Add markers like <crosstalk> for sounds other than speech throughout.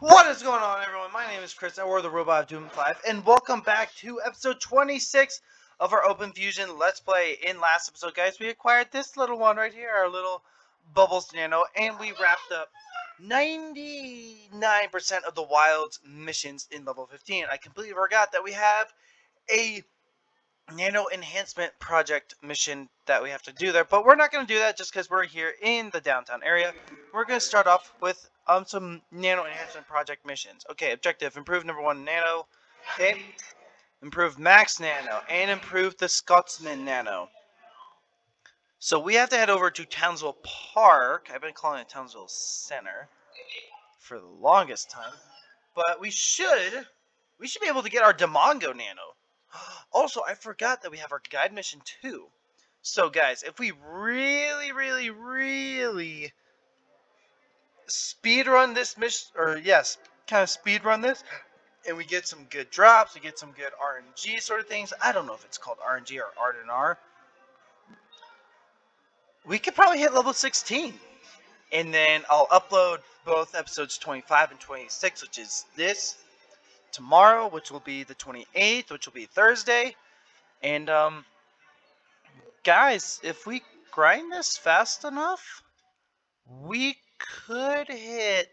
What is going on, everyone? My name is Chris, and we're the Robot of Doom 5, and welcome back to episode 26 of our Open Fusion Let's Play. In last episode, guys, we acquired this little one right here, our little Bubbles Nano, and we wrapped up 99% of the Wilds missions in level 15. I completely forgot that we have a Nano Enhancement Project mission that we have to do there, but we're not going to do that just because we're here in the downtown area. We're going to start off with um some nano enhancement project missions. Okay, objective: improve number one nano. Okay, improve max nano and improve the Scotsman nano. So we have to head over to Townsville Park. I've been calling it Townsville Center for the longest time, but we should we should be able to get our Demongo nano. <gasps> Also, I forgot that we have our guide mission too. So guys, if we really, really, really speed run this mission, or yes, kind of speed run this, and we get some good drops, we get some good RNG sort of things. I don't know if it's called RNG or R&R. We could probably hit level 16. And then I'll upload both episodes 25 and 26, which is this, tomorrow, which will be the 28th, which will be Thursday. And, um, guys, if we grind this fast enough, we could hit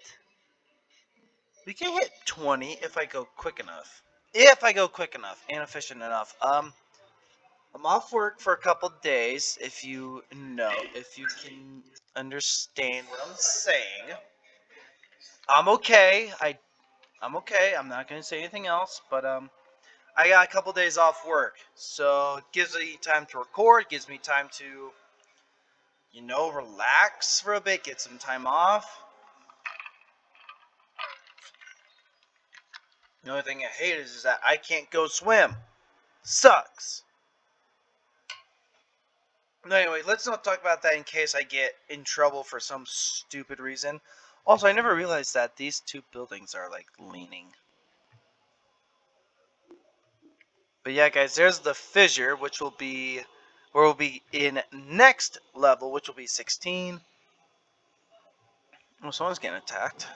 we can hit 20 if I go quick enough. If I go quick enough and efficient enough. Um, I'm off work for a couple days, if you know, if you can understand what I'm saying. I'm okay. I, I'm okay. I'm not going to say anything else, but, um, I got a couple days off work. So, it gives me time to record, gives me time to you know, relax for a bit, get some time off. The only thing I hate is, is that I can't go swim. Sucks. No, anyway, let's not talk about that in case I get in trouble for some stupid reason. Also, I never realized that these two buildings are, like, leaning. But yeah, guys, there's the fissure, which will be where we'll be in next level, which will be 16. Oh, someone's getting attacked.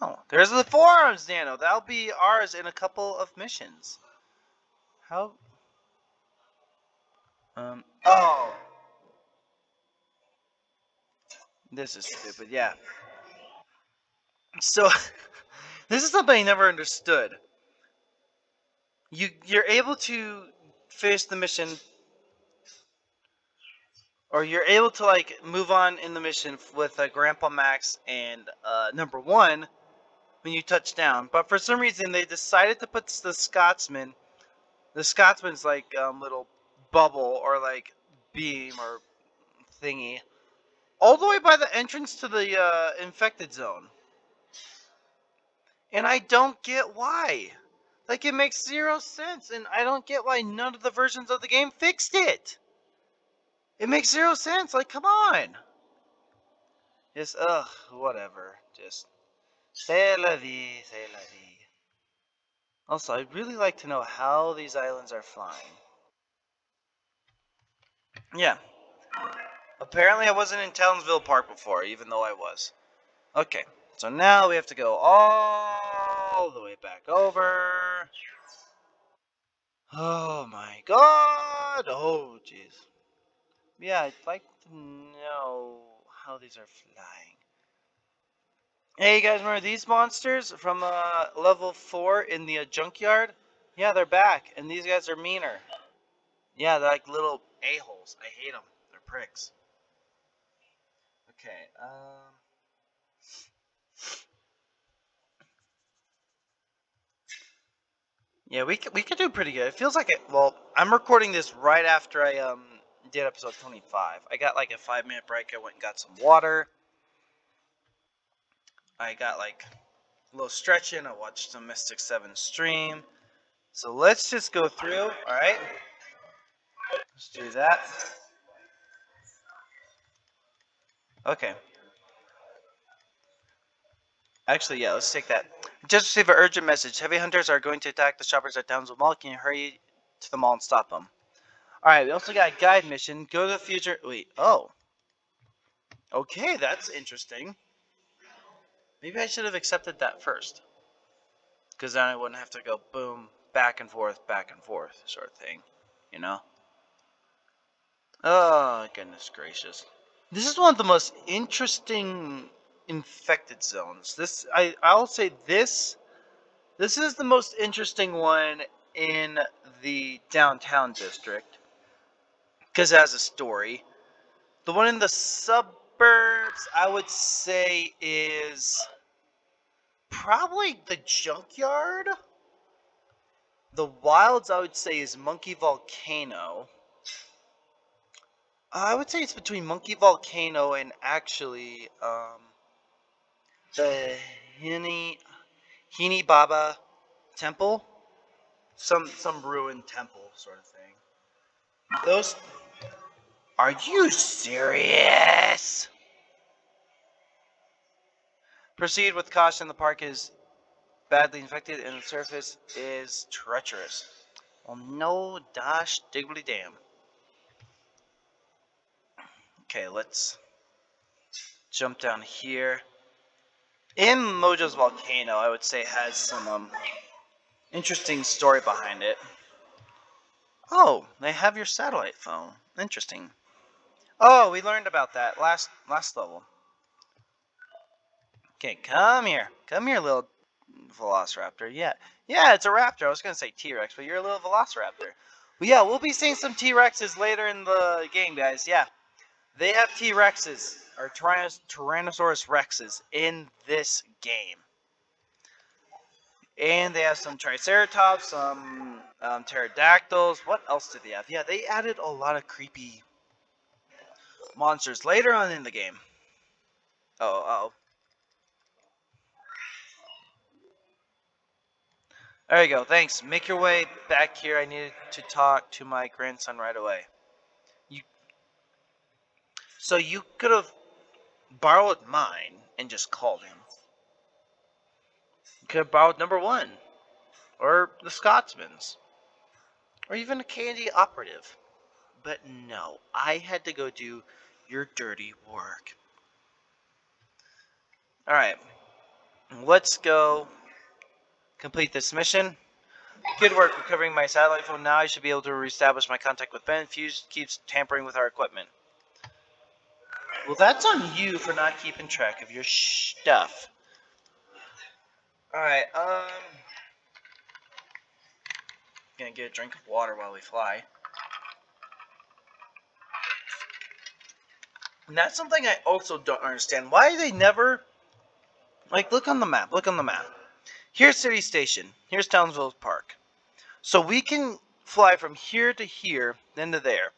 Oh, there's the Four Arms nano. That'll be ours in a couple of missions. How? Um. Oh. This is stupid. Yeah. So, <laughs> this is something I never understood. You you're able to finish the mission or you're able to like move on in the mission with uh, Grandpa Max and uh, number one when you touch down. But for some reason they decided to put the Scotsman, the Scotsman's like um, little bubble or like beam or thingy, all the way by the entrance to the uh, infected zone. And I don't get why. Like, it makes zero sense, and I don't get why none of the versions of the game fixed it. It makes zero sense. Like, come on. Just, ugh, whatever. Just, c'est la vie, c'est la vie. Also, I'd really like to know how these islands are flying. Yeah. Apparently I wasn't in Townsville Park before, even though I was. Okay, so now we have to go all the way back over. Oh my god! Oh jeez. Yeah, I'd like to know how these are flying. Hey, you guys remember these monsters from uh, level 4 in the uh, junkyard? Yeah, they're back, and these guys are meaner. Yeah, they're like little a-holes. I hate them. They're pricks. Okay, um... Yeah, we could, we could do pretty good. It feels like it. Well, I'm recording this right after I um did episode 25. I got like a five minute break. I went and got some water. I got like a little stretching. I watched some Mystic 7 stream. So let's just go through. Alright. Let's do that. Okay. Actually, yeah, let's take that. Just received an urgent message. Heavy hunters are going to attack the shoppers at Townsville Mall. Can you hurry to the mall and stop them? Alright, we also got a guide mission. Go to the future. Wait, oh. Okay, that's interesting. Maybe I should have accepted that first. Because then I wouldn't have to go boom, back and forth, back and forth, sort of thing. You know? Oh, goodness gracious. This is one of the most interesting infected zones. This I I'll say this this is the most interesting one in the downtown district because it has a story. The one in the suburbs, I would say, is probably the junkyard. The wilds, I would say, is Monkey Volcano. I would say it's between Monkey Volcano and actually um, the Hini Hini Baba Temple, some some ruined temple sort of thing. Those. Are you serious? Proceed with caution. The park is badly infected and the surface is treacherous. Well, no dash diggly damn. Okay, let's jump down here. In Mojo's Volcano, I would say has some um, interesting story behind it. Oh, they have your satellite phone. Interesting. Oh, we learned about that last last level. Okay, come here. Come here, little Velociraptor. Yeah. Yeah, it's a raptor. I was going to say T-Rex, but you're a little Velociraptor. Well, yeah, we'll be seeing some T-Rexes later in the game, guys. Yeah. They have T-Rexes, or Tyrannosaurus Rexes, in this game. And they have some Triceratops, some um, Pterodactyls. What else did they have? Yeah, they added a lot of creepy monsters later on in the game. Oh, oh. There you go. Thanks. Make your way back here. I needed to talk to my grandson right away. You. So you could have borrowed mine and just called him. Could have borrowed number one, or the Scotsman's, or even a KND operative. But no, I had to go do your dirty work. Alright, let's go complete this mission. Good work recovering my satellite phone. Now I should be able to reestablish my contact with Ben. Fuse keeps tampering with our equipment. Well, that's on you for not keeping track of your stuff. Alright, um... Gonna get a drink of water while we fly. And that's something I also don't understand. Why they never... Like, look on the map. Look on the map. Here's City Station. Here's Townsville Park. So we can fly from here to here, then to there.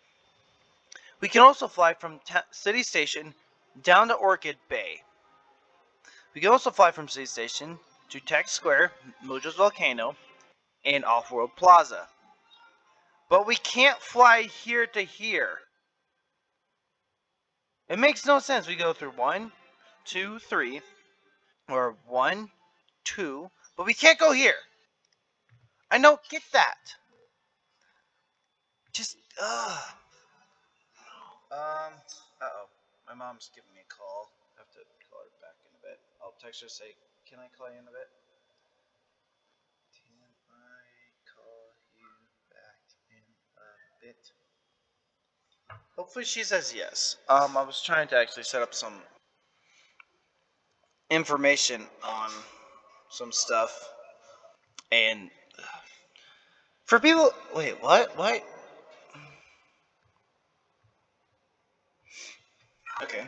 We can also fly from City Station down to Orchid Bay. We can also fly from City Station to Tech Square, Mojo's Volcano, and Off-World Plaza. But we can't fly here to here. It makes no sense. We go through one, two, three, or one, two, but we can't go here. I don't get that. Just, ugh. Um, uh-oh. My mom's giving me a call. I have to call her back in a bit. I'll text her say, can I call you in a bit? Can I call you back in a bit? Hopefully she says yes. Um, I was trying to actually set up some information on some stuff. And for people, wait, what? What? Okay.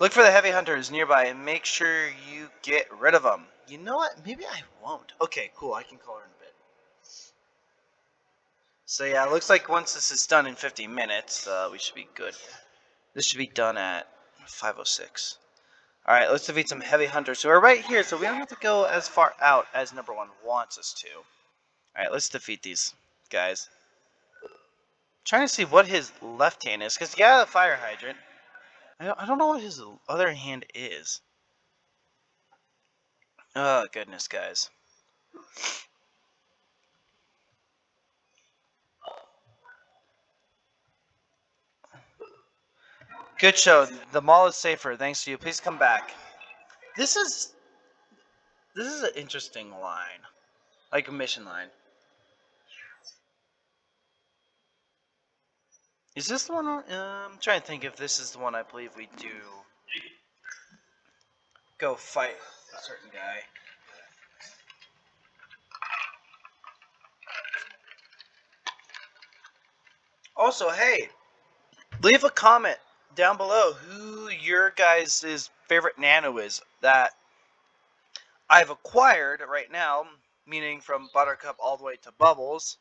Look for the heavy hunters nearby and make sure you get rid of them. You know what? Maybe I won't. Okay, cool. I can call her in a bit. So yeah, it looks like once this is done in 50 minutes, uh, we should be good. This should be done at 506. Alright, let's defeat some heavy hunters who are right here, so we don't have to go as far out as number one wants us to. Alright, let's defeat these guys. I'm trying to see what his left hand is, because he got a fire hydrant. I don't, know what his other hand is. Oh, goodness, guys. Good show. The mall is safer. Thanks to you. Please come back. This is this is an interesting line, like a mission line. Is this the one? Um, I'm trying to think if this is the one I believe we do. Go fight a certain guy. Also, hey, leave a comment down below who your guys' favorite nano is that I've acquired right now, meaning from Buttercup all the way to Bubbles.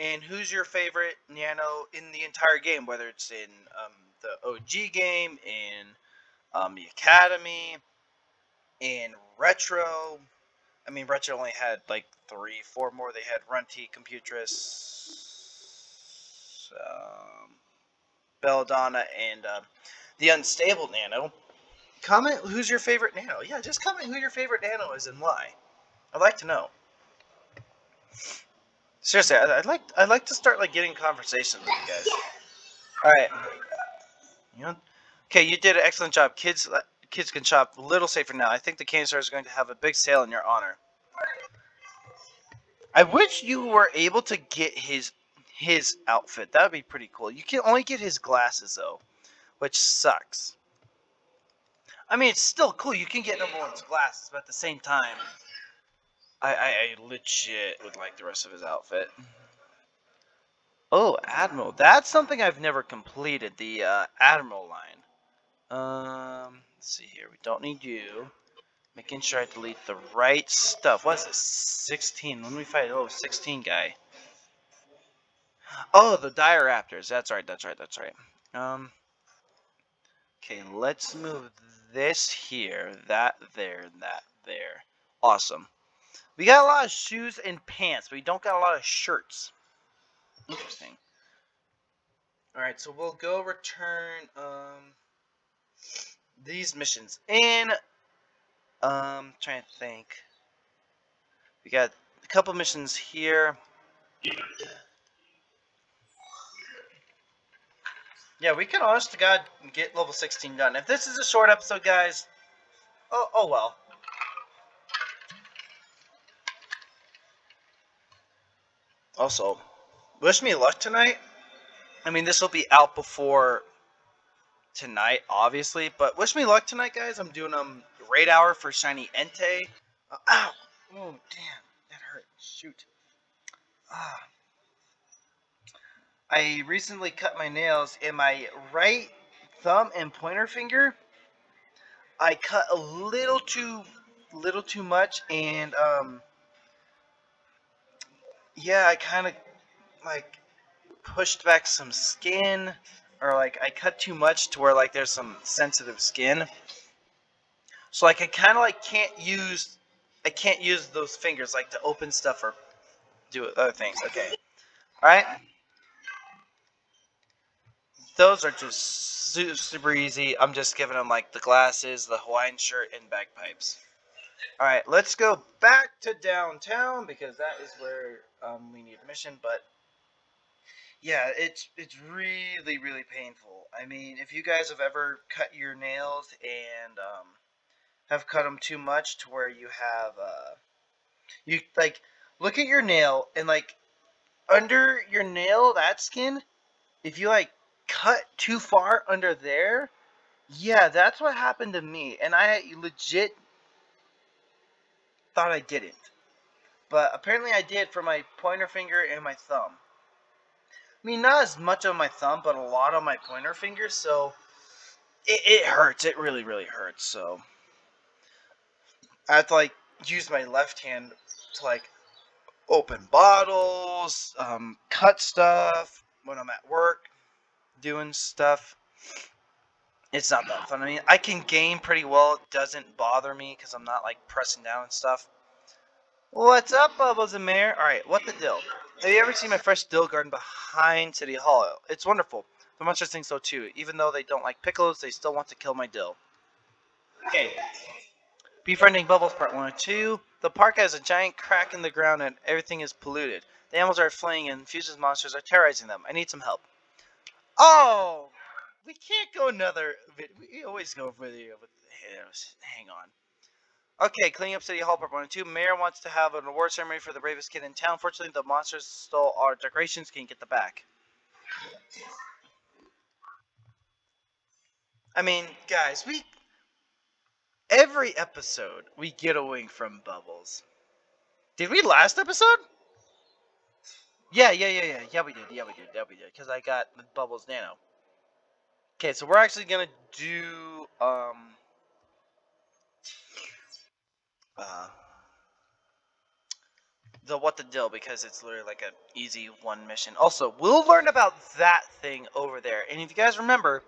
And who's your favorite Nano in the entire game, whether it's in um, the OG game, in um, the Academy, in Retro. I mean, Retro only had like three, four more. They had Runty, Computress, um, Belladonna, and uh, the Unstable Nano. Comment who's your favorite Nano. Yeah, just comment who your favorite Nano is and why. I'd like to know. Seriously, I'd like I'd like to start like getting conversations with you guys. All right. You know, okay, you did an excellent job. Kids, uh, kids can shop a little safer now. I think the candy store is going to have a big sale in your honor. I wish you were able to get his his outfit. That would be pretty cool. You can only get his glasses though, which sucks. I mean, it's still cool. You can get number one's glasses, but at the same time, I, I, I legit would like the rest of his outfit. Oh, Admiral. That's something I've never completed, the uh, Admiral line. Um, let's see here. We don't need you. Making sure I delete the right stuff. What's this? 16. When we fight, oh, 16 guy. Oh, the Dire Raptors. That's right, that's right, that's right. Um, okay, let's move this here, that there, and that there. Awesome. We got a lot of shoes and pants, but we don't got a lot of shirts. Interesting. Alright, so we'll go return um, these missions. And, um, trying to think. We got a couple missions here. Yeah, we can honest to God get level 16 done. If this is a short episode, guys, oh, oh well. Also, wish me luck tonight. I mean, this will be out before tonight, obviously, but wish me luck tonight, guys. I'm doing um raid hour for shiny Entei. Uh, ow! Oh, damn, that hurt. Shoot. Ah. I recently cut my nails in my right thumb and pointer finger. I cut a little too little too much and um yeah, I kind of like pushed back some skin or like I cut too much to where like there's some sensitive skin. So like I kind of like can't use I can't use those fingers like to open stuff or do other things. Okay. All right those are just super easy. I'm just giving them like the glasses, the Hawaiian shirt, and bagpipes. Alright, let's go back to downtown because that is where um, we need a mission. But yeah, it's it's really really painful. I mean, if you guys have ever cut your nails and um, have cut them too much to where you have uh, you like look at your nail and like under your nail that skin, if you like cut too far under there, yeah, that's what happened to me. And I legit thought I didn't. But apparently I did for my pointer finger and my thumb. I mean, not as much on my thumb, but a lot on my pointer finger, so it, it hurts. It really, really hurts, so I have to, like, use my left hand to, like, open bottles, um, cut stuff when I'm at work doing stuff, it's not that fun. I mean, I can game pretty well. It doesn't bother me because I'm not like pressing down and stuff. What's up, Bubbles and Mayor? Alright, what the dill? Have you ever seen my fresh dill garden behind City Hall? It's wonderful. The monsters think so too. Even though they don't like pickles, they still want to kill my dill. Okay. Befriending Bubbles Part 1 and 2. The park has a giant crack in the ground and everything is polluted. The animals are fleeing and Fuse's monsters are terrorizing them. I need some help. Oh, we can't go another. Video. We always go video with. Hang on. Okay, cleaning up City Hall, part one and two. Mayor wants to have an award ceremony for the bravest kid in town. Fortunately, the monsters stole our decorations. Can't get the back. I mean, guys, we every episode we get a wing from Bubbles. Did we last episode? Yeah, yeah, yeah, yeah, yeah. We did, yeah, we did, yeah, we did. Because I got the Bubbles Nano. Okay, so we're actually gonna do um uh, the what the deal because it's literally like an easy one mission. Also, we'll learn about that thing over there. And if you guys remember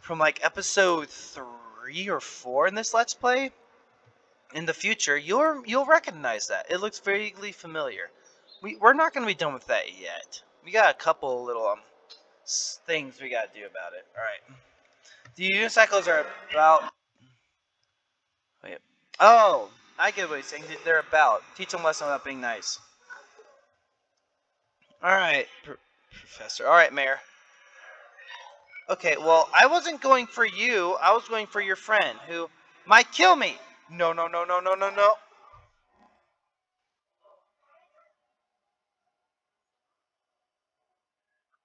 from like episode three or four in this Let's Play, in the future, you'll you'll recognize that. It looks vaguely familiar. We we're not gonna be done with that yet. We got a couple little um things we gotta do about it. All right. The unicycles are about Oh, I get what he's saying. They're about. Teach them a lesson about being nice. Alright, Professor. Alright, Mayor. Okay, well, I wasn't going for you. I was going for your friend, who might kill me. No, no, no, no, no, no, no.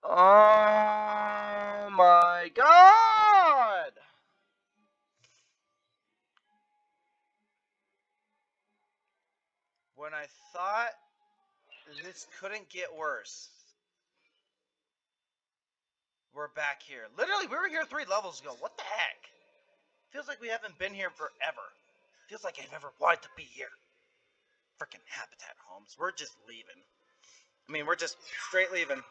Oh my god! When I thought this couldn't get worse. We're back here. Literally, we were here three levels ago. What the heck? Feels like we haven't been here forever. Feels like I've never wanted to be here. Freaking Habitat Homes. We're just leaving. I mean, we're just straight leaving.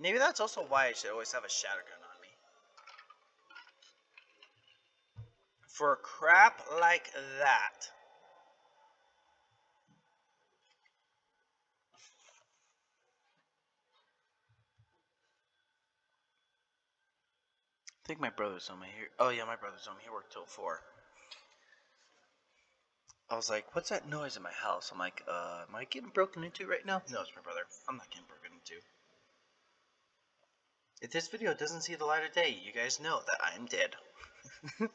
Maybe that's also why I should always have a Shattergun on me. For crap like that. Think my brother's on me here. Oh yeah, my brother's on me. He worked till four. I was like, what's that noise in my house? I'm like, uh, am I getting broken into right now? No, it's my brother. I'm not getting broken into. If this video doesn't see the light of day, you guys know that I am dead. <laughs>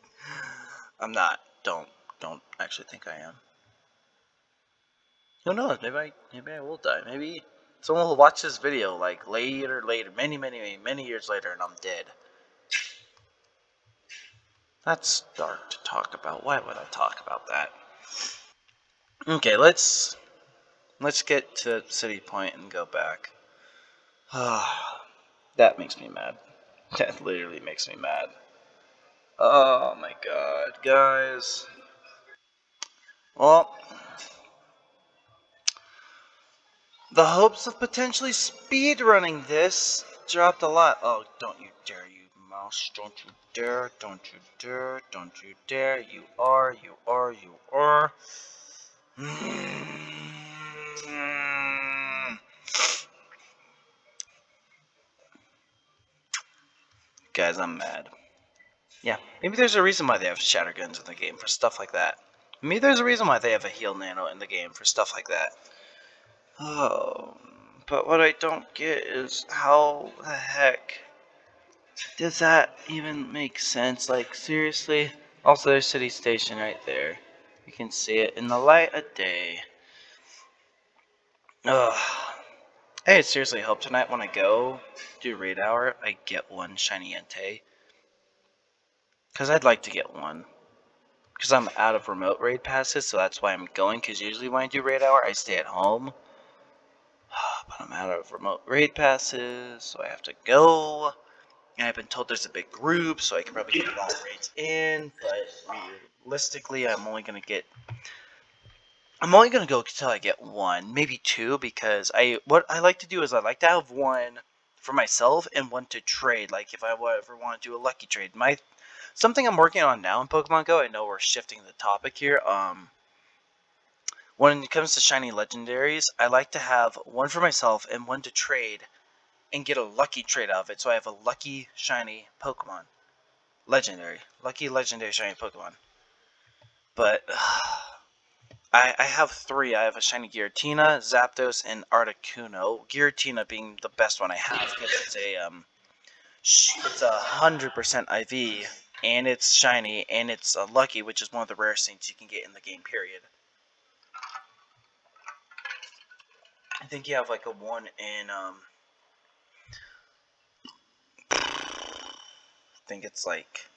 I'm not. Don't. Don't actually think I am. Who knows? Maybe I, maybe I will die. Maybe someone will watch this video like later, later, many, many, many, many years later, and I'm dead. That's dark to talk about. Why would I talk about that? Okay, let's let's get to City Point and go back. Ah, <sighs> that makes me mad. <laughs> That literally makes me mad. Oh my god, guys. Well, the hopes of potentially speedrunning this dropped a lot. Oh, don't you dare, you mouse. Don't you dare, don't you dare, don't you dare. You are, you are, you are. <sighs> Guys, I'm mad. Yeah, maybe there's a reason why they have shatter guns in the game for stuff like that. Maybe there's a reason why they have a heal nano in the game for stuff like that. Oh, but what I don't get is how the heck does that even make sense? Like, seriously? Also, there's City Station right there. You can see it in the light of day. Ugh. Hey, it seriously hope tonight when I go do raid hour, I get one shiny Entei. Because I'd like to get one. Because I'm out of remote raid passes, so that's why I'm going. Because usually when I do raid hour, I stay at home. <sighs> But I'm out of remote raid passes, so I have to go. And I've been told there's a big group, so I can probably get a lot of raids in, but realistically, I'm only going to get... I'm only going to go until I get one, maybe two, because I what I like to do is I like to have one for myself and one to trade, like if I ever want to do a lucky trade. My Something I'm working on now in Pokemon Go, I know we're shifting the topic here, um, when it comes to shiny legendaries, I like to have one for myself and one to trade and get a lucky trade out of it. So I have a lucky shiny Pokemon. Legendary. Lucky legendary shiny Pokemon. But uh, <sighs> I, I have three. I have a shiny Giratina, Zapdos, and Articuno. Giratina being the best one I have because it's a um, it's a hundred percent IV. and it's shiny, and it's uh, lucky, which is one of the rarest things you can get in the game, period. I think you have like a 1 in, um, think it's like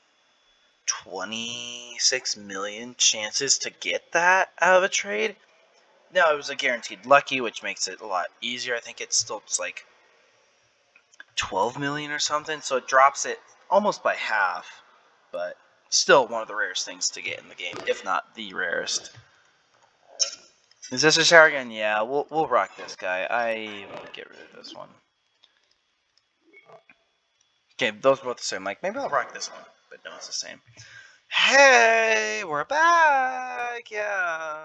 26 million chances to get that out of a trade. No, it was a guaranteed lucky, which makes it a lot easier. I think it's still just like 12 million or something, so it drops it almost by half, but still one of the rarest things to get in the game, if not the rarest. Is this a shower gun? Yeah, we'll we'll rock this guy. I will get rid of this one. Okay, those are both the same. Like maybe I'll rock this one, but no, it's the same. Hey, we're back. Yeah.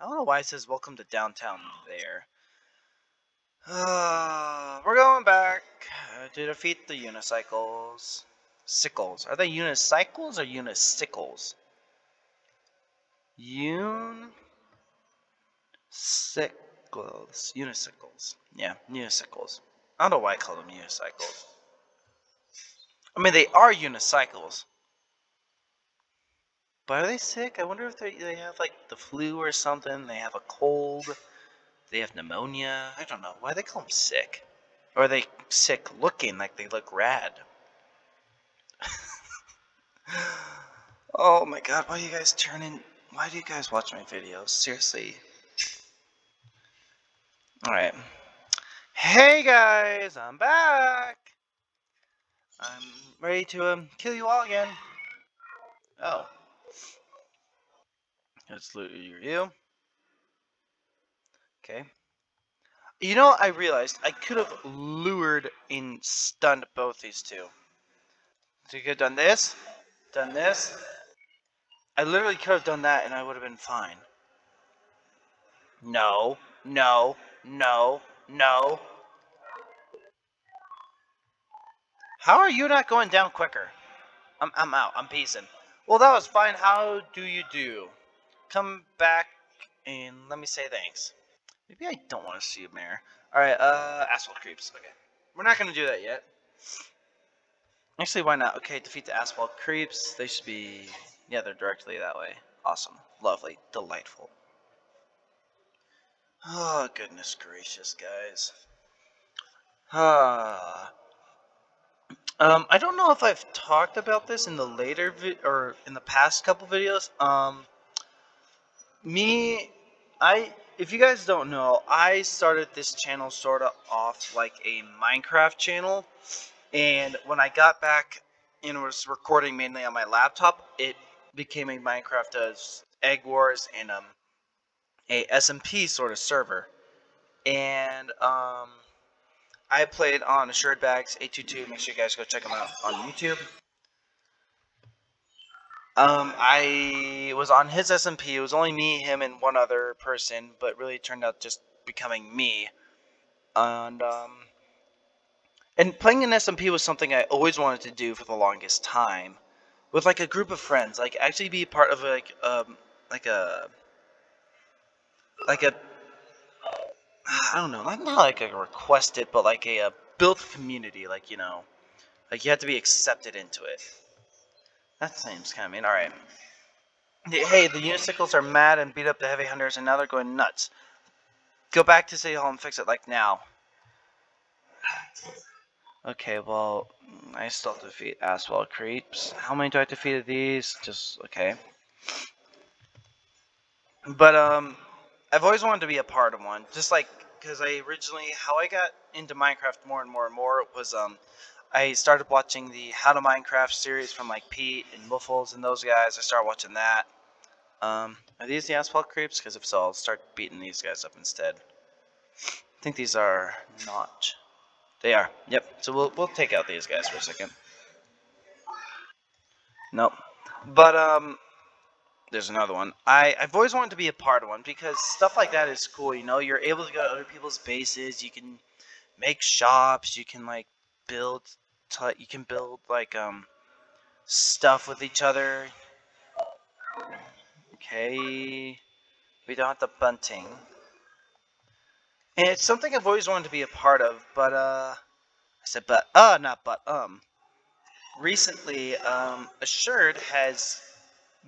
I don't know why it says welcome to downtown there. Uh, we're going back to defeat the unicycles. Sickles. Are they unicycles or unicycles? Un... Sickles. Unicycles. Yeah, unicycles. I don't know why I call them unicycles. I mean, they are unicycles. But are they sick? I wonder if they they have like the flu or something. They have a cold. They have pneumonia. I don't know. Why they call them sick? Or are they sick looking like they look rad? <laughs> oh my god, why are you guys turning... Why do you guys watch my videos? Seriously. Alright. Hey guys, I'm back! I'm ready to um, kill you all again. Oh. Let's loot you. Okay. You know, I realized I could have lured and stunned both these two. So you could have done this, done this. I literally could have done that and I would have been fine. No, no, no, no. How are you not going down quicker? I'm, I'm out. I'm peacing. Well, that was fine. How do you do? Come back and let me say thanks. Maybe I don't want to see a mayor. Alright, uh, asphalt creeps. Okay. We're not going to do that yet. Actually, why not? Okay, defeat the asphalt creeps. They should be... Yeah, they're directly that way. Awesome. Lovely. Delightful. Oh, goodness gracious, guys. Ah. Um, I don't know if I've talked about this in the later vi or in the past couple videos. Um, me, I, if you guys don't know, I started this channel sort of off like a Minecraft channel, and when I got back and was recording mainly on my laptop, it became a Minecraft as Egg Wars and um, a SMP sort of server, and um, I played on Assured Bags 822. Make sure you guys go check them out on YouTube. Um, I was on his SMP. It was only me, him, and one other person, but really turned out just becoming me. And um, and playing an SMP was something I always wanted to do for the longest time, with like a group of friends. Like actually be part of like um like a like a I don't know, not, not like a requested, but like a, a built community. Like you know, like you have to be accepted into it. That seems kind of mean. Alright. Hey, the unicycles are mad and beat up the heavy hunters, and now they're going nuts. Go back to City Hall and fix it, like, now. Okay, well, I still defeat Asphalt Creeps. How many do I defeat of these? Just, okay. But, um, I've always wanted to be a part of one. Just like, because I originally, how I got into Minecraft more and more and more was, um, I started watching the How to Minecraft series from like Pete and Muffles and those guys. I started watching that. Um, are these the asphalt creeps? Because if so, I'll start beating these guys up instead. I think these are not. They are. Yep. So we'll we'll take out these guys for a second. Nope. But um, there's another one. I I've always wanted to be a part of one because stuff like that is cool. You know, you're able to go to other people's bases. You can make shops. You can like build you can build like um stuff with each other. Okay, we don't have the bunting. And it's something I've always wanted to be a part of, but uh, I said but uh, not but um. recently, um, Assured has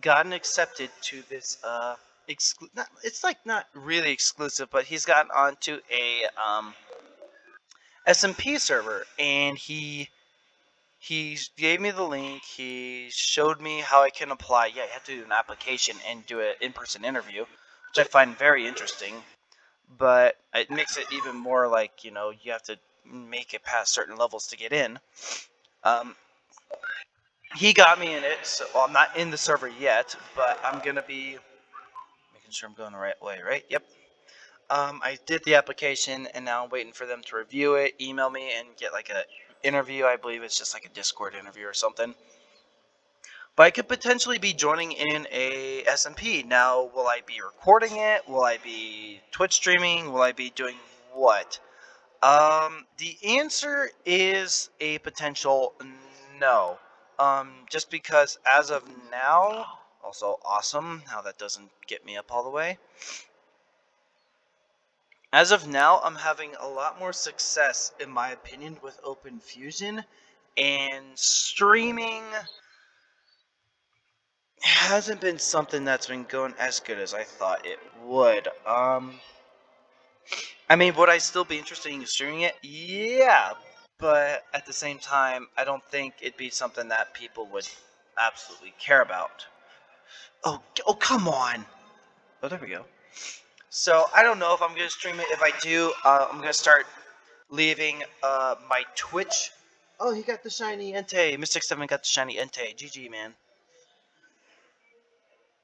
gotten accepted to this. Uh, exclu- not, it's like not really exclusive, but he's gotten onto a um, SMP server, and he he gave me the link. He showed me how I can apply. Yeah, you have to do an application and do an in-person interview, which I find very interesting. But it makes it even more like you know you have to make it past certain levels to get in. Um, he got me in it, so well, I'm not in the server yet, but I'm gonna be making sure I'm going the right way, right? Yep. Um, I did the application, and now I'm waiting for them to review it, email me, and get like a interview. I believe it's just like a Discord interview or something. But I could potentially be joining in a SMP. Now, will I be recording it? Will I be Twitch streaming? Will I be doing what? Um, the answer is a potential no. Um, just because as of now, also awesome how that doesn't get me up all the way. As of now, I'm having a lot more success, in my opinion, with Open Fusion, and streaming hasn't been something that's been going as good as I thought it would. Um, I mean, would I still be interested in streaming it? Yeah, but at the same time, I don't think it'd be something that people would absolutely care about. Oh, oh, come on! Oh, there we go. So I don't know if I'm gonna stream it. If I do, uh, I'm gonna start leaving uh, my Twitch. Oh, he got the shiny Entei. Mystic Seven got the shiny Entei. GG, man.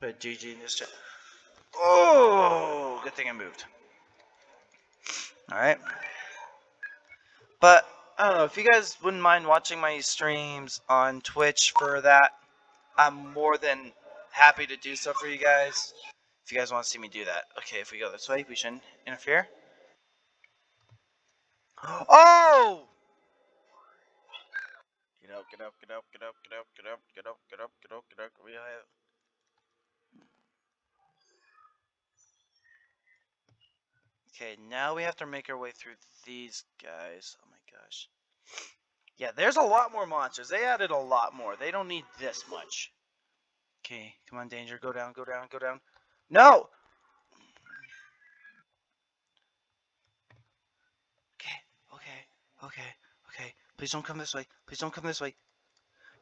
But GG in this chat. Oh, good thing I moved. All right. But I don't know if you guys wouldn't mind watching my streams on Twitch for that. I'm more than happy to do so for you guys. If you guys want to see me do that. Okay, if we go this way, we shouldn't interfere. Oh! Get up, get up, get up, get up, get up, get up, get up, get up, get up, get up. We have... Okay, now we have to make our way through these guys. Gosh. Yeah, there's a lot more monsters. They added a lot more. They don't need this much. Okay, come on, Danger. Go down, go down, go down. No! Okay, okay, okay, okay. Please don't come this way. Please don't come this way.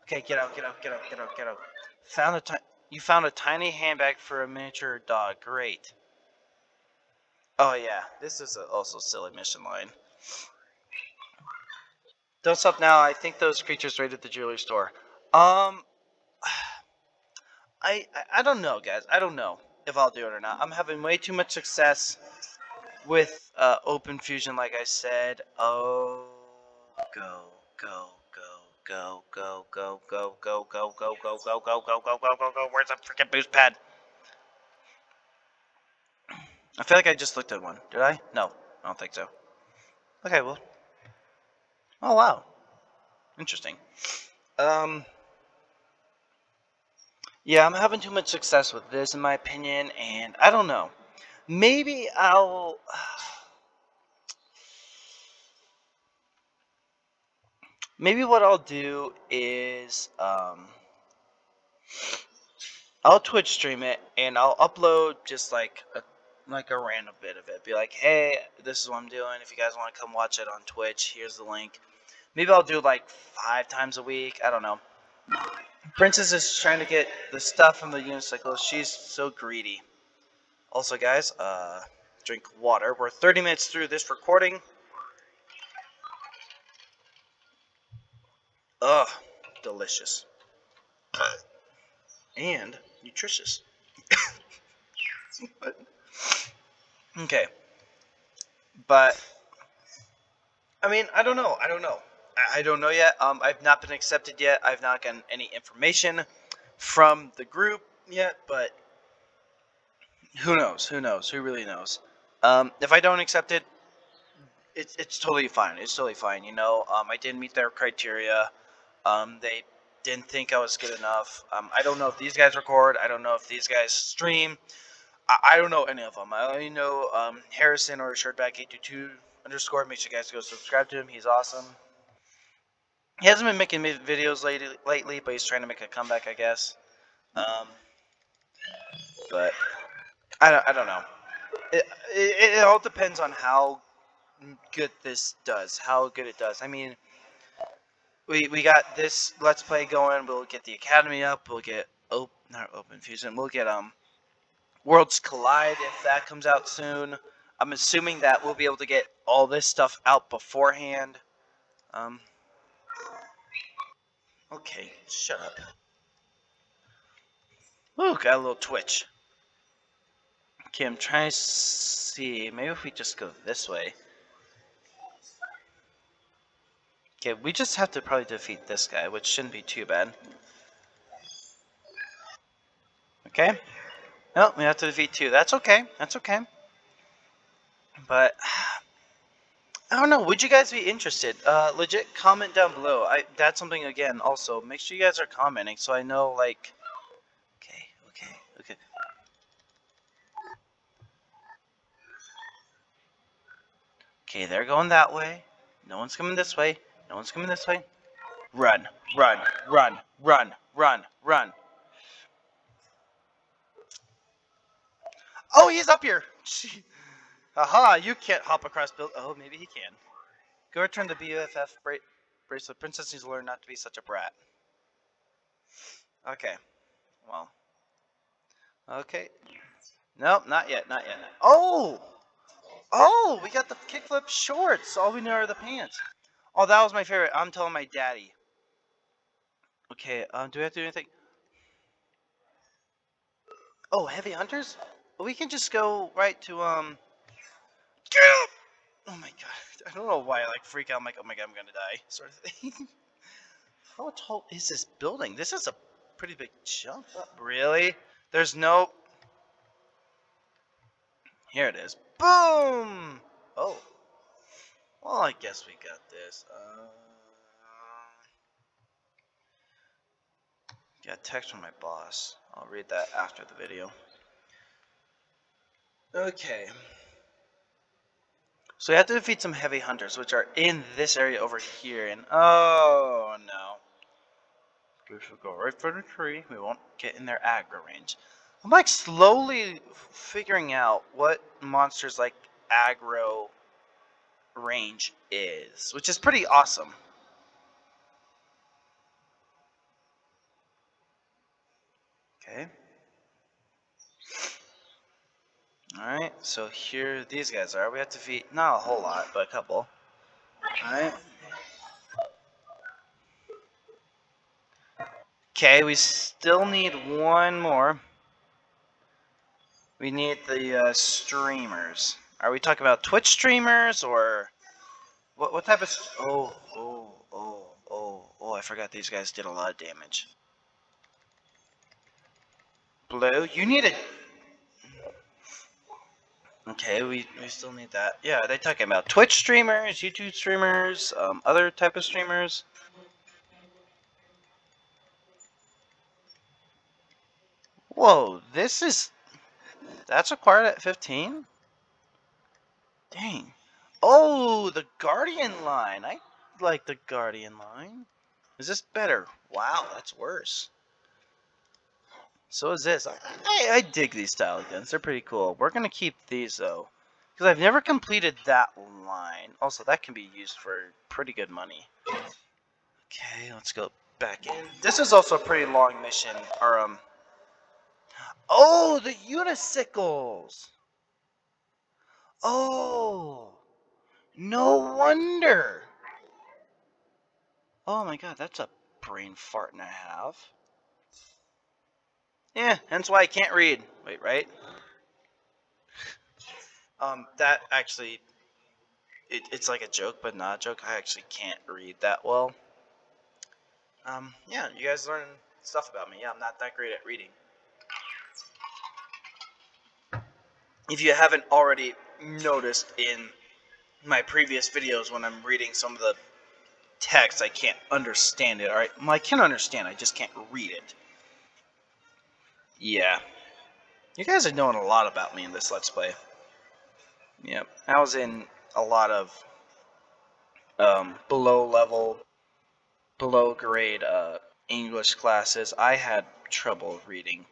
Okay, get out, get out, get out, get out, get out. Found a tiny. You found a tiny handbag for a miniature dog. Great. Oh yeah, this is a also silly mission line. Don't stop now. I think those creatures raided the jewelry store. Um, I, I don't know, guys. I don't know if I'll do it or not. I'm having way too much success with uh, Open Fusion, like I said. Oh, go, go, go, go, go, go, go, go, go, go, go, go, go, go, go, go, go, go. Where's the freaking boost pad? I feel like I just looked at one. Did I? No, I don't think so. Okay, well. Oh wow, interesting. Um. Yeah, I'm having too much success with this, in my opinion, and I don't know. Maybe I'll. <sighs> Maybe what I'll do is um, I'll Twitch stream it and I'll upload just like a like a random bit of it. Be like, hey, this is what I'm doing. If you guys want to come watch it on Twitch, here's the link. Maybe I'll do like five times a week. I don't know. Princess is trying to get the stuff from the unicycle. She's so greedy. Also, guys, uh, drink water. We're 30 minutes through this recording. Ugh, delicious. And nutritious. <laughs> okay. But, I mean, I don't know. I don't know. I don't know yet. Um, I've not been accepted yet. I've not gotten any information from the group yet, but who knows? Who knows? Who really knows? Um, if I don't accept it, it's it's totally fine. It's totally fine. You know, um, I didn't meet their criteria. Um, they didn't think I was good enough. Um, I don't know if these guys record. I don't know if these guys stream. I, I don't know any of them. I only know um, Harrison or Shirtback822 underscore. Make sure you guys go subscribe to him. He's awesome. He hasn't been making videos lately, lately, but he's trying to make a comeback, I guess. Um, but I don't, I don't know. It, it, it all depends on how good this does, how good it does. I mean, we we got this Let's Play going. We'll get the Academy up. We'll get op not Open Fusion. We'll get um Worlds Collide if that comes out soon. I'm assuming that we'll be able to get all this stuff out beforehand. Um. Okay, shut up. Ooh, got a little twitch. Okay, I'm trying to see. Maybe if we just go this way. Okay, we just have to probably defeat this guy, which shouldn't be too bad. Okay. No, we have to defeat two. That's okay. That's okay. But <sighs> I don't know. Would you guys be interested? Uh, legit, comment down below. I that's something again. Also, make sure you guys are commenting so I know like. Okay. Okay. Okay. Okay, they're going that way. No one's coming this way. No one's coming this way. Run, run, run, run, run, run. Oh, he's up here. <laughs> Aha, you can't hop across build. Oh, maybe he can. Go return the BFF bra bracelet. Princess needs to learn not to be such a brat. Okay. Well. Okay. Nope, not yet, not yet. Oh! Oh, we got the kickflip shorts. All we know are the pants. Oh, that was my favorite. I'm telling my daddy. Okay, um, do we have to do anything? Oh, heavy hunters? Well, we can just go right to, um... Get up! Oh my god. <laughs> I don't know why I, like, freak out. I'm like, oh my god, I'm gonna die. <laughs> Sort of thing. <laughs> How tall is this building? This is a pretty big jump up. Really? There's no... Here it is. Boom! Oh. Well, I guess we got this. Uh, got a text from my boss. I'll read that after the video. Okay. So we have to defeat some heavy hunters, which are in this area over here. And oh no. We shall go right for the tree. We won't get in their aggro range. I'm like slowly figuring out what monsters like aggro range is, which is pretty awesome. Okay. Alright, so here these guys are. We have to defeat, not a whole lot, but a couple. Alright. Okay, we still need one more. We need the uh, streamers. Are we talking about Twitch streamers or what? What type of? Oh, oh, oh, oh, oh! I forgot these guys did a lot of damage. Blue, you need it. Okay, we we still need that. Yeah, are they talking about Twitch streamers, YouTube streamers, um, other type of streamers. Whoa, this is that's required at 15? Dang. Oh, the Guardian line. I like the Guardian line. Is this better? Wow, that's worse. So is this. I, I, dig these style guns. They're pretty cool. We're going to keep these, though. Because I've never completed that line. Also, that can be used for pretty good money. Okay, let's go back in. This is also a pretty long mission. Or, um... Oh, the unicycles! Oh, no wonder. Oh my god, that's a brain fart and a half. Yeah, hence why I can't read. Wait, right? Um, that actually, it, it's like a joke, but not a joke. I actually can't read that well. Um, yeah, you guys learn stuff about me. Yeah, I'm not that great at reading. If you haven't already noticed in my previous videos when I'm reading some of the text, I can't understand it, alright? Well, I can understand, I just can't read it. Yeah. You guys are knowing a lot about me in this Let's Play. Yep. I was in a lot of um, below level below grade uh, English classes, I had trouble reading.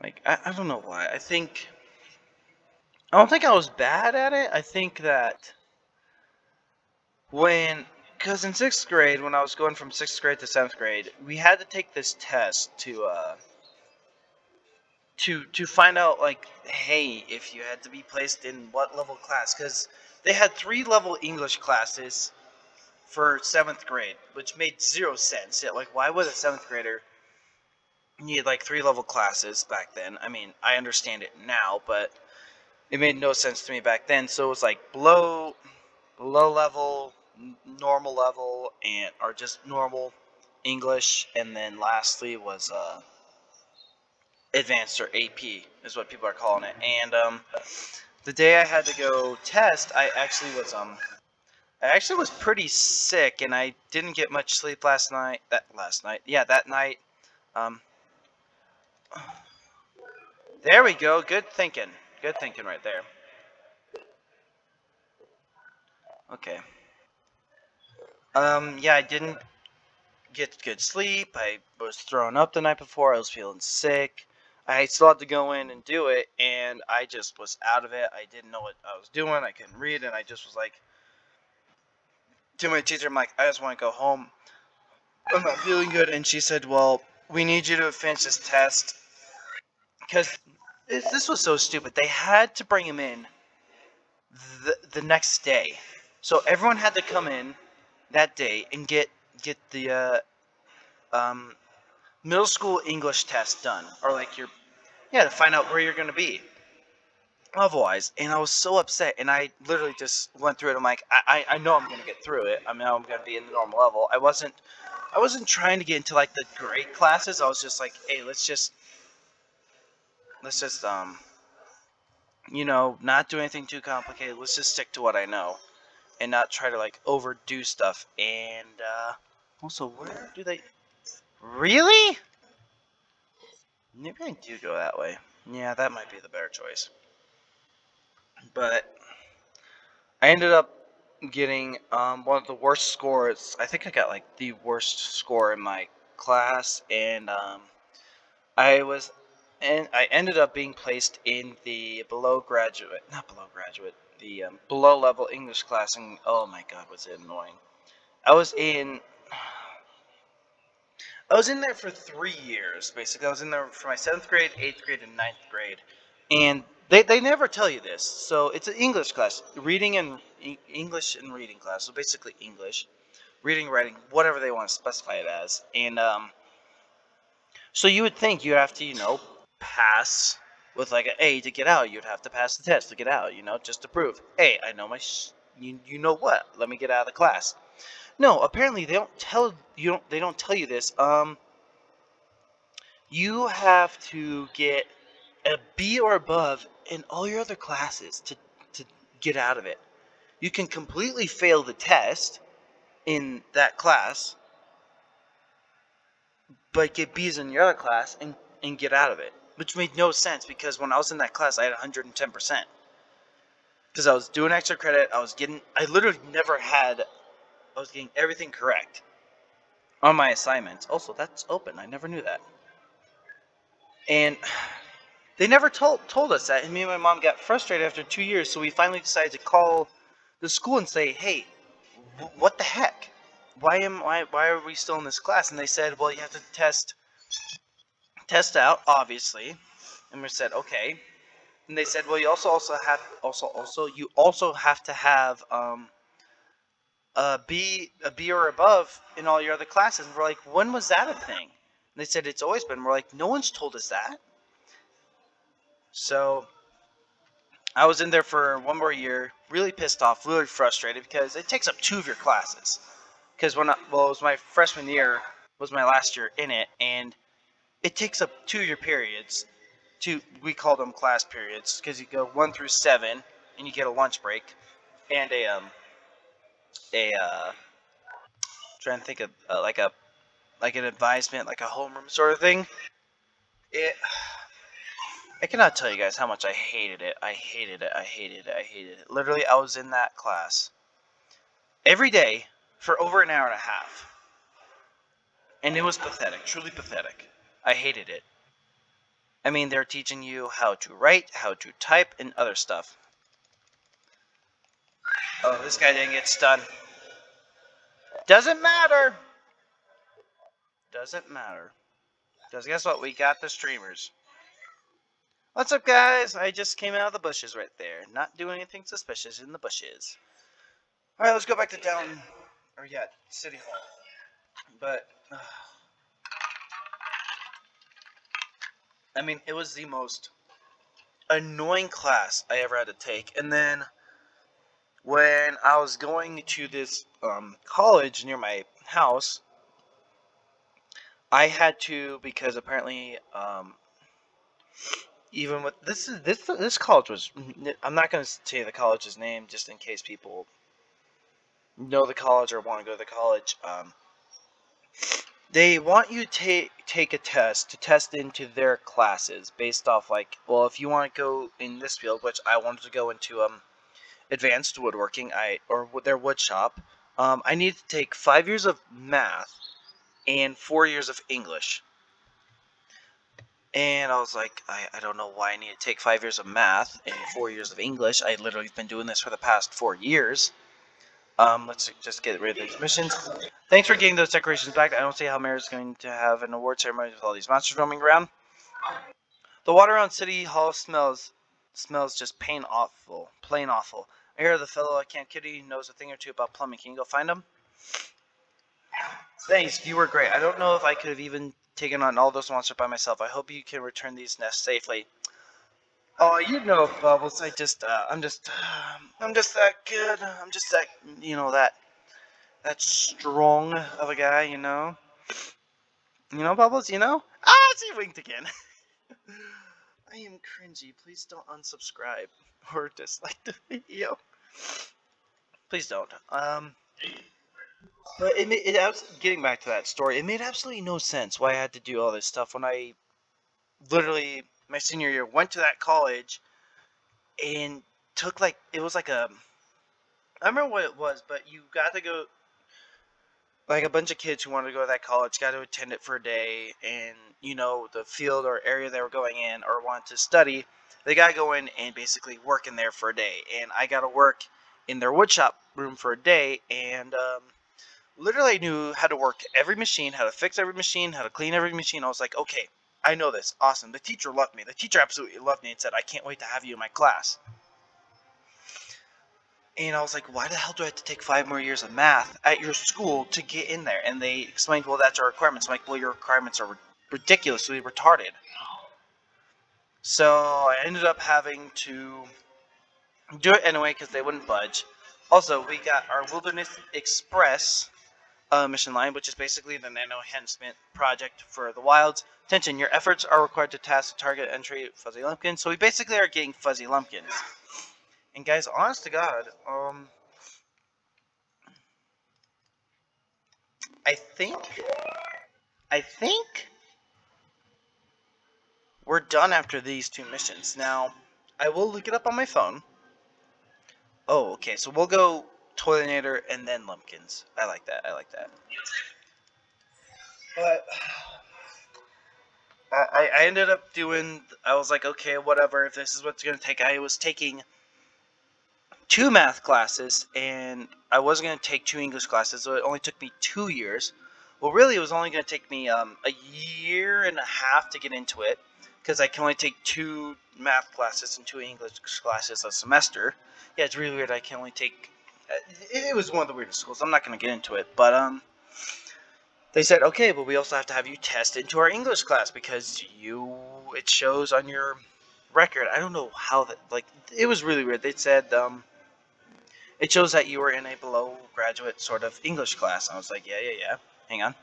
Like, I, I don't know why. I think. I don't think I was bad at it. I think that when. Because in sixth grade, when I was going from sixth grade to seventh grade, we had to take this test to. Uh, to to find out like hey if you had to be placed in what level class because they had three level english classes for seventh grade which made zero sense like why would a seventh grader need like three level classes back then i mean i understand it now but it made no sense to me back then so it was like below below level normal level and or just normal english and then lastly was uh advanced or AP is what people are calling it. And um, the day I had to go test, I actually was um, I actually was pretty sick, and I didn't get much sleep last night. That last night, yeah, that night. Um, there we go. Good thinking. Good thinking right there. Okay. Um, yeah, I didn't get good sleep. I was thrown up the night before. I was feeling sick. I still had to go in and do it, and I just was out of it. I didn't know what I was doing. I couldn't read, and I just was like, to my teacher, I'm like, I just want to go home. I'm not feeling good. And she said, well, we need you to finish this test. Because this was so stupid. They had to bring him in the, the next day. So everyone had to come in that day and get get the uh, um, middle school English test done, or like your yeah, to find out where you're gonna be. Otherwise, and I was so upset, and I literally just went through it. I'm like, I, I know I'm gonna get through it. I know I'm gonna be in the normal level. I wasn't, I wasn't trying to get into like the great classes. I was just like, hey, let's just, let's just, um, you know, not do anything too complicated. Let's just stick to what I know, and not try to like overdo stuff. And uh, also, where do they? Really? Maybe I do go that way. Yeah, that might be the better choice. But I ended up getting um, one of the worst scores. I think I got like the worst score in my class, and um, I was, and I ended up being placed in the below graduate, not below graduate, the um, below level English class. And oh my God, was it annoying! I was in I was in there for three years, basically. I was in there for my seventh grade, eighth grade, and ninth grade. And they, they never tell you this. So it's an English class, reading and English and reading class. So basically English, reading, writing, whatever they want to specify it as. And um, so you would think you have to, you know, pass with like an A to get out. You'd have to pass the test to get out, you know, just to prove, hey, I know my, you, you know what? Let me get out of the class. No, apparently they don't tell you don't they don't tell you this. Um you have to get a B or above in all your other classes to to get out of it. You can completely fail the test in that class, but get B's in your other class and, and get out of it. Which made no sense because when I was in that class, I had 110%. Because I was doing extra credit, I was getting, I literally never had I was getting everything correct on my assignments. Also, that's open. I never knew that. And <sighs> they never told told us that. And me and my mom got frustrated after two years, so we finally decided to call the school and say, "Hey, what the heck? Why am why why are we still in this class?" And they said, "Well, you have to test test out, obviously." And we said, "Okay." And they said, "Well, you also also have also also you also have to have um." a B, a B or above in all your other classes. And we're like, when was that a thing? And they said it's always been. We're like, no one's told us that. So I was in there for one more year, really pissed off, really frustrated because it takes up two of your classes. Because when I, well, it was my freshman year, was my last year in it, and it takes up two your periods. Two, we call them class periods because you go one through seven, and you get a lunch break, and a um, a uh, trying to think of uh, like a like an advisement, like a homeroom sort of thing. It. I cannot tell you guys how much I hated it. I hated it. I hated it. I hated it. Literally, I was in that class every day for over an hour and a half. And it was pathetic, truly pathetic. I hated it. I mean, they're teaching you how to write, how to type, and other stuff. Oh, this guy didn't get stunned. Doesn't matter. Doesn't matter. Because guess what? We got the streamers. What's up, guys? I just came out of the bushes right there. Not doing anything suspicious in the bushes. Alright, let's go back to down... Or, yeah, City Hall. But... Uh, I mean, it was the most annoying class I ever had to take. And then when I was going to this um, college near my house, I had to because apparently um, even with this is this this college was I'm not going to say the college's name just in case people know the college or want to go to the college. Um, they want you to take take a test to test into their classes based off like well if you want to go in this field which I wanted to go into um advanced woodworking I or their wood shop um, I need to take five years of math and four years of English. And I was like I, I don't know why I need to take five years of math and four years of English. I literally been doing this for the past four years um, let's just get rid of these missions. Thanks for getting those decorations back. I don't see how Mayor's going to have an award ceremony with all these monsters roaming around. The water around City Hall smells smells just plain awful. Plain awful. I hear the fellow at Camp Kidney knows a thing or two about plumbing. Can you go find him? Thanks, you were great. I don't know if I could have even taken on all those monsters by myself. I hope you can return these nests safely. Oh, you know, Bubbles. I just, uh, I'm just, uh, I'm just that good. I'm just that, you know, that, that strong of a guy, you know. You know, Bubbles. You know. Ah, she winked again. <laughs> I am cringy. Please don't unsubscribe <laughs> or dislike the video. Please don't. Um. But it, it, it, getting back to that story, it made absolutely no sense why I had to do all this stuff when I literally my senior year, went to that college and took like it was like a I remember what it was, but you got to go like a bunch of kids who wanted to go to that college got to attend it for a day and you know the field or area they were going in or wanted to study they got to go in and basically work in there for a day. And i got to work in their woodshop room for a day and um, literally knew how to work every machine how to fix every machine how to clean every machine. I was like okay I know this. Awesome. The teacher loved me. The teacher absolutely loved me and said, I can't wait to have you in my class. And I was like, why the hell do I have to take five more years of math at your school to get in there? And they explained, well, that's our requirements. I'm like, well, your requirements are ridiculously retarded. So I ended up having to do it anyway because they wouldn't budge. Also, we got our Wilderness Express uh, mission line, which is basically the nano enhancement project for the wilds. Attention, your efforts are required to task the target entry fuzzy lumpkins. So we basically are getting fuzzy lumpkins. And guys, honest to God, um, I think, I think we're done after these two missions. Now, I will look it up on my phone. Oh, okay, so we'll go Toiletnator, and then Lumpkins. I like that. I like that. But I, I ended up doing. I was like, okay, whatever. If this is what's gonna take, I was taking two math classes, and I wasn't gonna take two English classes, so it only took me two years. Well, really, it was only gonna take me um, a year and a half to get into it, because I can only take two math classes and two English classes a semester. Yeah, it's really weird. I can only take it was one of the weirdest schools. I'm not going to get into it, but um, they said, okay, but we also have to have you test into our English class because you it shows on your record. I don't know how that like it was really weird. They said um, it shows that you were in a below graduate sort of English class. I was like, yeah, yeah, yeah. Hang on.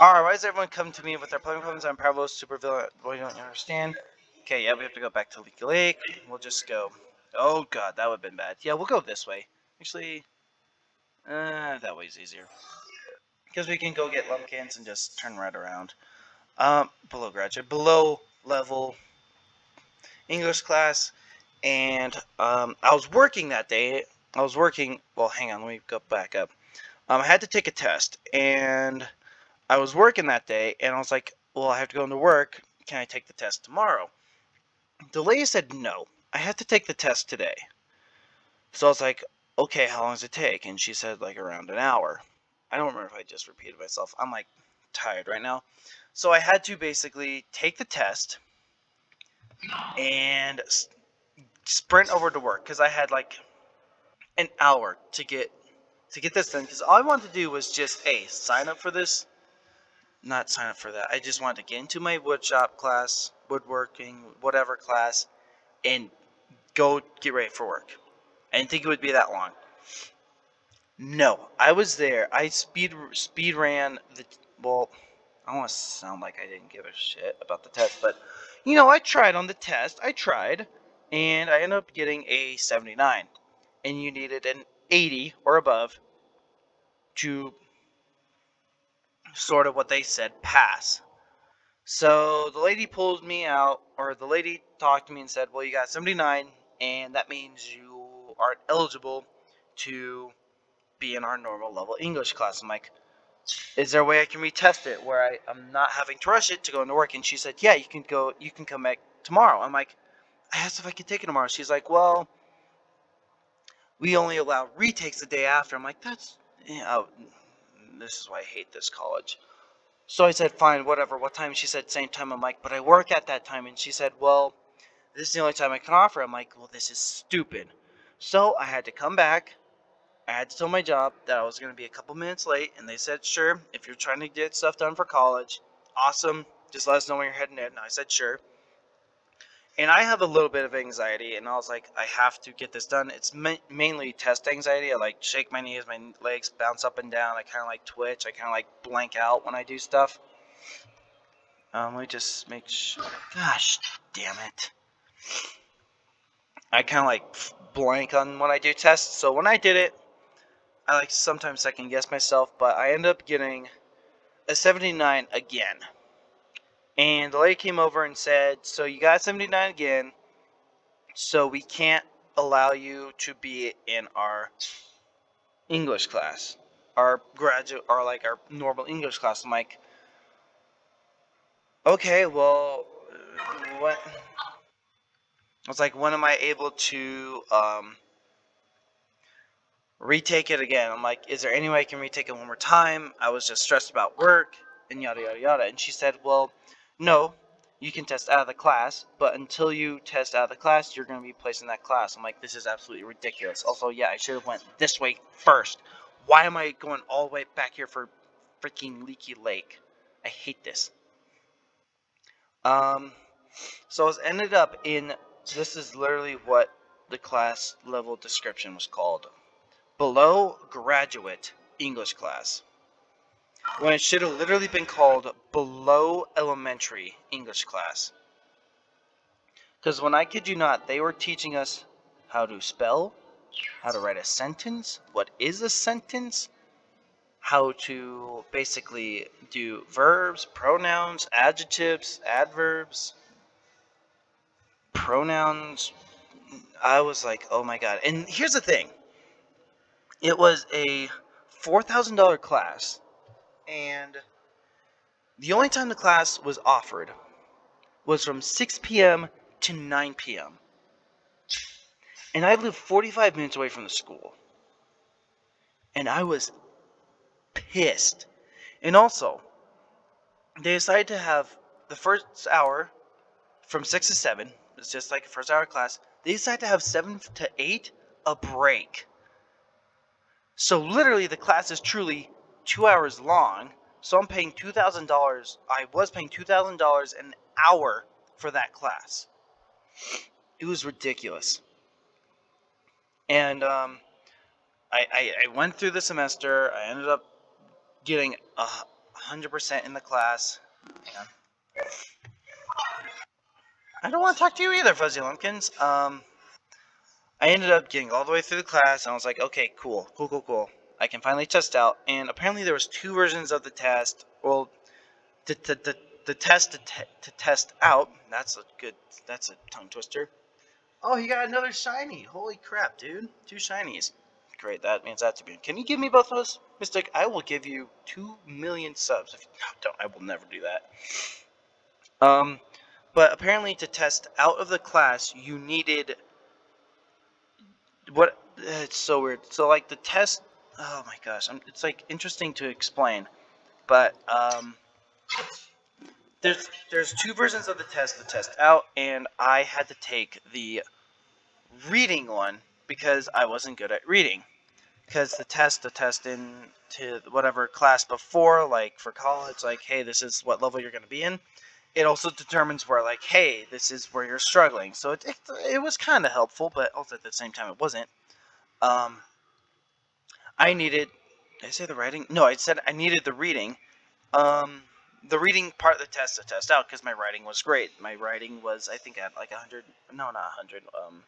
Alright, why does everyone come to me with their plumbing problems? I'm Pavlos, super villain. Well, you don't understand. Okay, yeah, we have to go back to Leaky Lake. We'll just go Oh god, that would have been bad. Yeah, we'll go this way. Actually, uh, that way's easier. Because we can go get lumpkins and just turn right around. Um, below graduate, below level English class, and um, I was working that day, I was working. Well, hang on, let me go back up. Um, I had to take a test, and I was working that day, and I was like, well, I have to go into work. Can I take the test tomorrow? The lady said no. I have to take the test today. So I was like, okay, how long does it take? And she said like around an hour. I don't remember if I just repeated myself. I'm like tired right now. So I had to basically take the test and sprint over to work because I had like an hour to get to get this done because all I wanted to do was just a sign up for this not sign up for that I just wanted to get into my woodshop class woodworking whatever class and go get ready for work I didn't think it would be that long no I was there I speed speed ran the well I don't want to sound like I didn't give a shit about the test but you know I tried on the test I tried and I ended up getting a 79 and you needed an 80 or above to sort of what they said pass. So the lady pulled me out, or the lady talked to me and said, Well, you got 79, and that means you aren't eligible to be in our normal level English class. I'm like, Is there a way I can retest it where I, I'm not having to rush it to go into work? And she said, Yeah, you can go, you can come back tomorrow. I'm like, I asked if I could take it tomorrow. She's like, Well, we only allow retakes the day after. I'm like, That's, you oh, know, this is why I hate this college. So I said, fine, whatever. What time? She said, same time. I'm like, but I work at that time. And she said, well, this is the only time I can offer. I'm like, well, this is stupid. So I had to come back. I had to tell my job that I was going to be a couple minutes late. And they said, sure, if you're trying to get stuff done for college, awesome. Just let us know when you're heading in. And I said, sure and I have a little bit of anxiety, and I was like, I have to get this done. It's ma mainly test anxiety. I like shake my knees, my legs bounce up and down. I kind of like twitch. I kind of like blank out when I do stuff. Um, let me just make sure. Gosh, damn it. I kind of like blank on when I do tests. So when I did it, I like sometimes second guess myself, but I end up getting a 79 again. And the lady came over and said, So you got 79 again, so we can't allow you to be in our English class. Our graduate, or like our normal English class. I'm like, okay, well, what? I was like, when am I able to um, retake it again? I'm like, is there any way I can retake it one more time? I was just stressed about work and yada yada yada. And she said, well, no, you can test out of the class, but until you test out of the class, you're going to be placed in that class. I'm like, this is absolutely ridiculous. Also, yeah, I should have went this way first. Why am I going all the way back here for freaking Leaky Lake? I hate this. Um, so I was ended up in, this is literally what the class level description was called. Below graduate English class when it should have literally been called below elementary English class. Because when I kid you not, they were teaching us how to spell, how to write a sentence, what is a sentence, how to basically do verbs, pronouns, adjectives, adverbs, pronouns. I was like, oh my god. And here's the thing it was a $4,000 class and the only time the class was offered was from 6 p.m. to 9 p.m. And I lived 45 minutes away from the school. And I was pissed. And also, they decided to have the first hour from 6 to 7. It's just like a first hour class. They decided to have 7 to 8 a break. So literally the class is truly two hours long. So I'm paying two thousand dollars. I was paying two thousand dollars an hour for that class. It was ridiculous. And um, I, I, I went through the semester. I ended up getting a hundred percent in the class. I don't want to talk to you either, Fuzzy Lumpkins. Um, I ended up getting all the way through the class, and I was like, okay, cool, cool, cool, cool. I can finally test out. And apparently there was two versions of the test. Well, the, the, the, the test to, te to test out. That's a good, that's a tongue twister. Oh, he got another shiny. Holy crap, dude. Two shinies. Great, that means that's a be. Can you give me both of those? Mystic, I will give you two million subs. If you no, don't, I will never do that. Um, but apparently to test out of the class, you needed what? It's so weird. So like the test. Oh my gosh, I'm, it's like interesting to explain, but um, there's there's two versions of the test. The test out, and I had to take the reading one because I wasn't good at reading. Because the test, the test in to whatever class before, like for college, like, hey, this is what level you're going to be in. It also determines where, like, hey, this is where you're struggling. So it, it, it was kind of helpful, but also at the same time, it wasn't. Um, I needed, did I say the writing? No, I said I needed the reading. Um, the reading part of the test to test out because my writing was great. My writing was, I think, at like 100, no, not 100, um,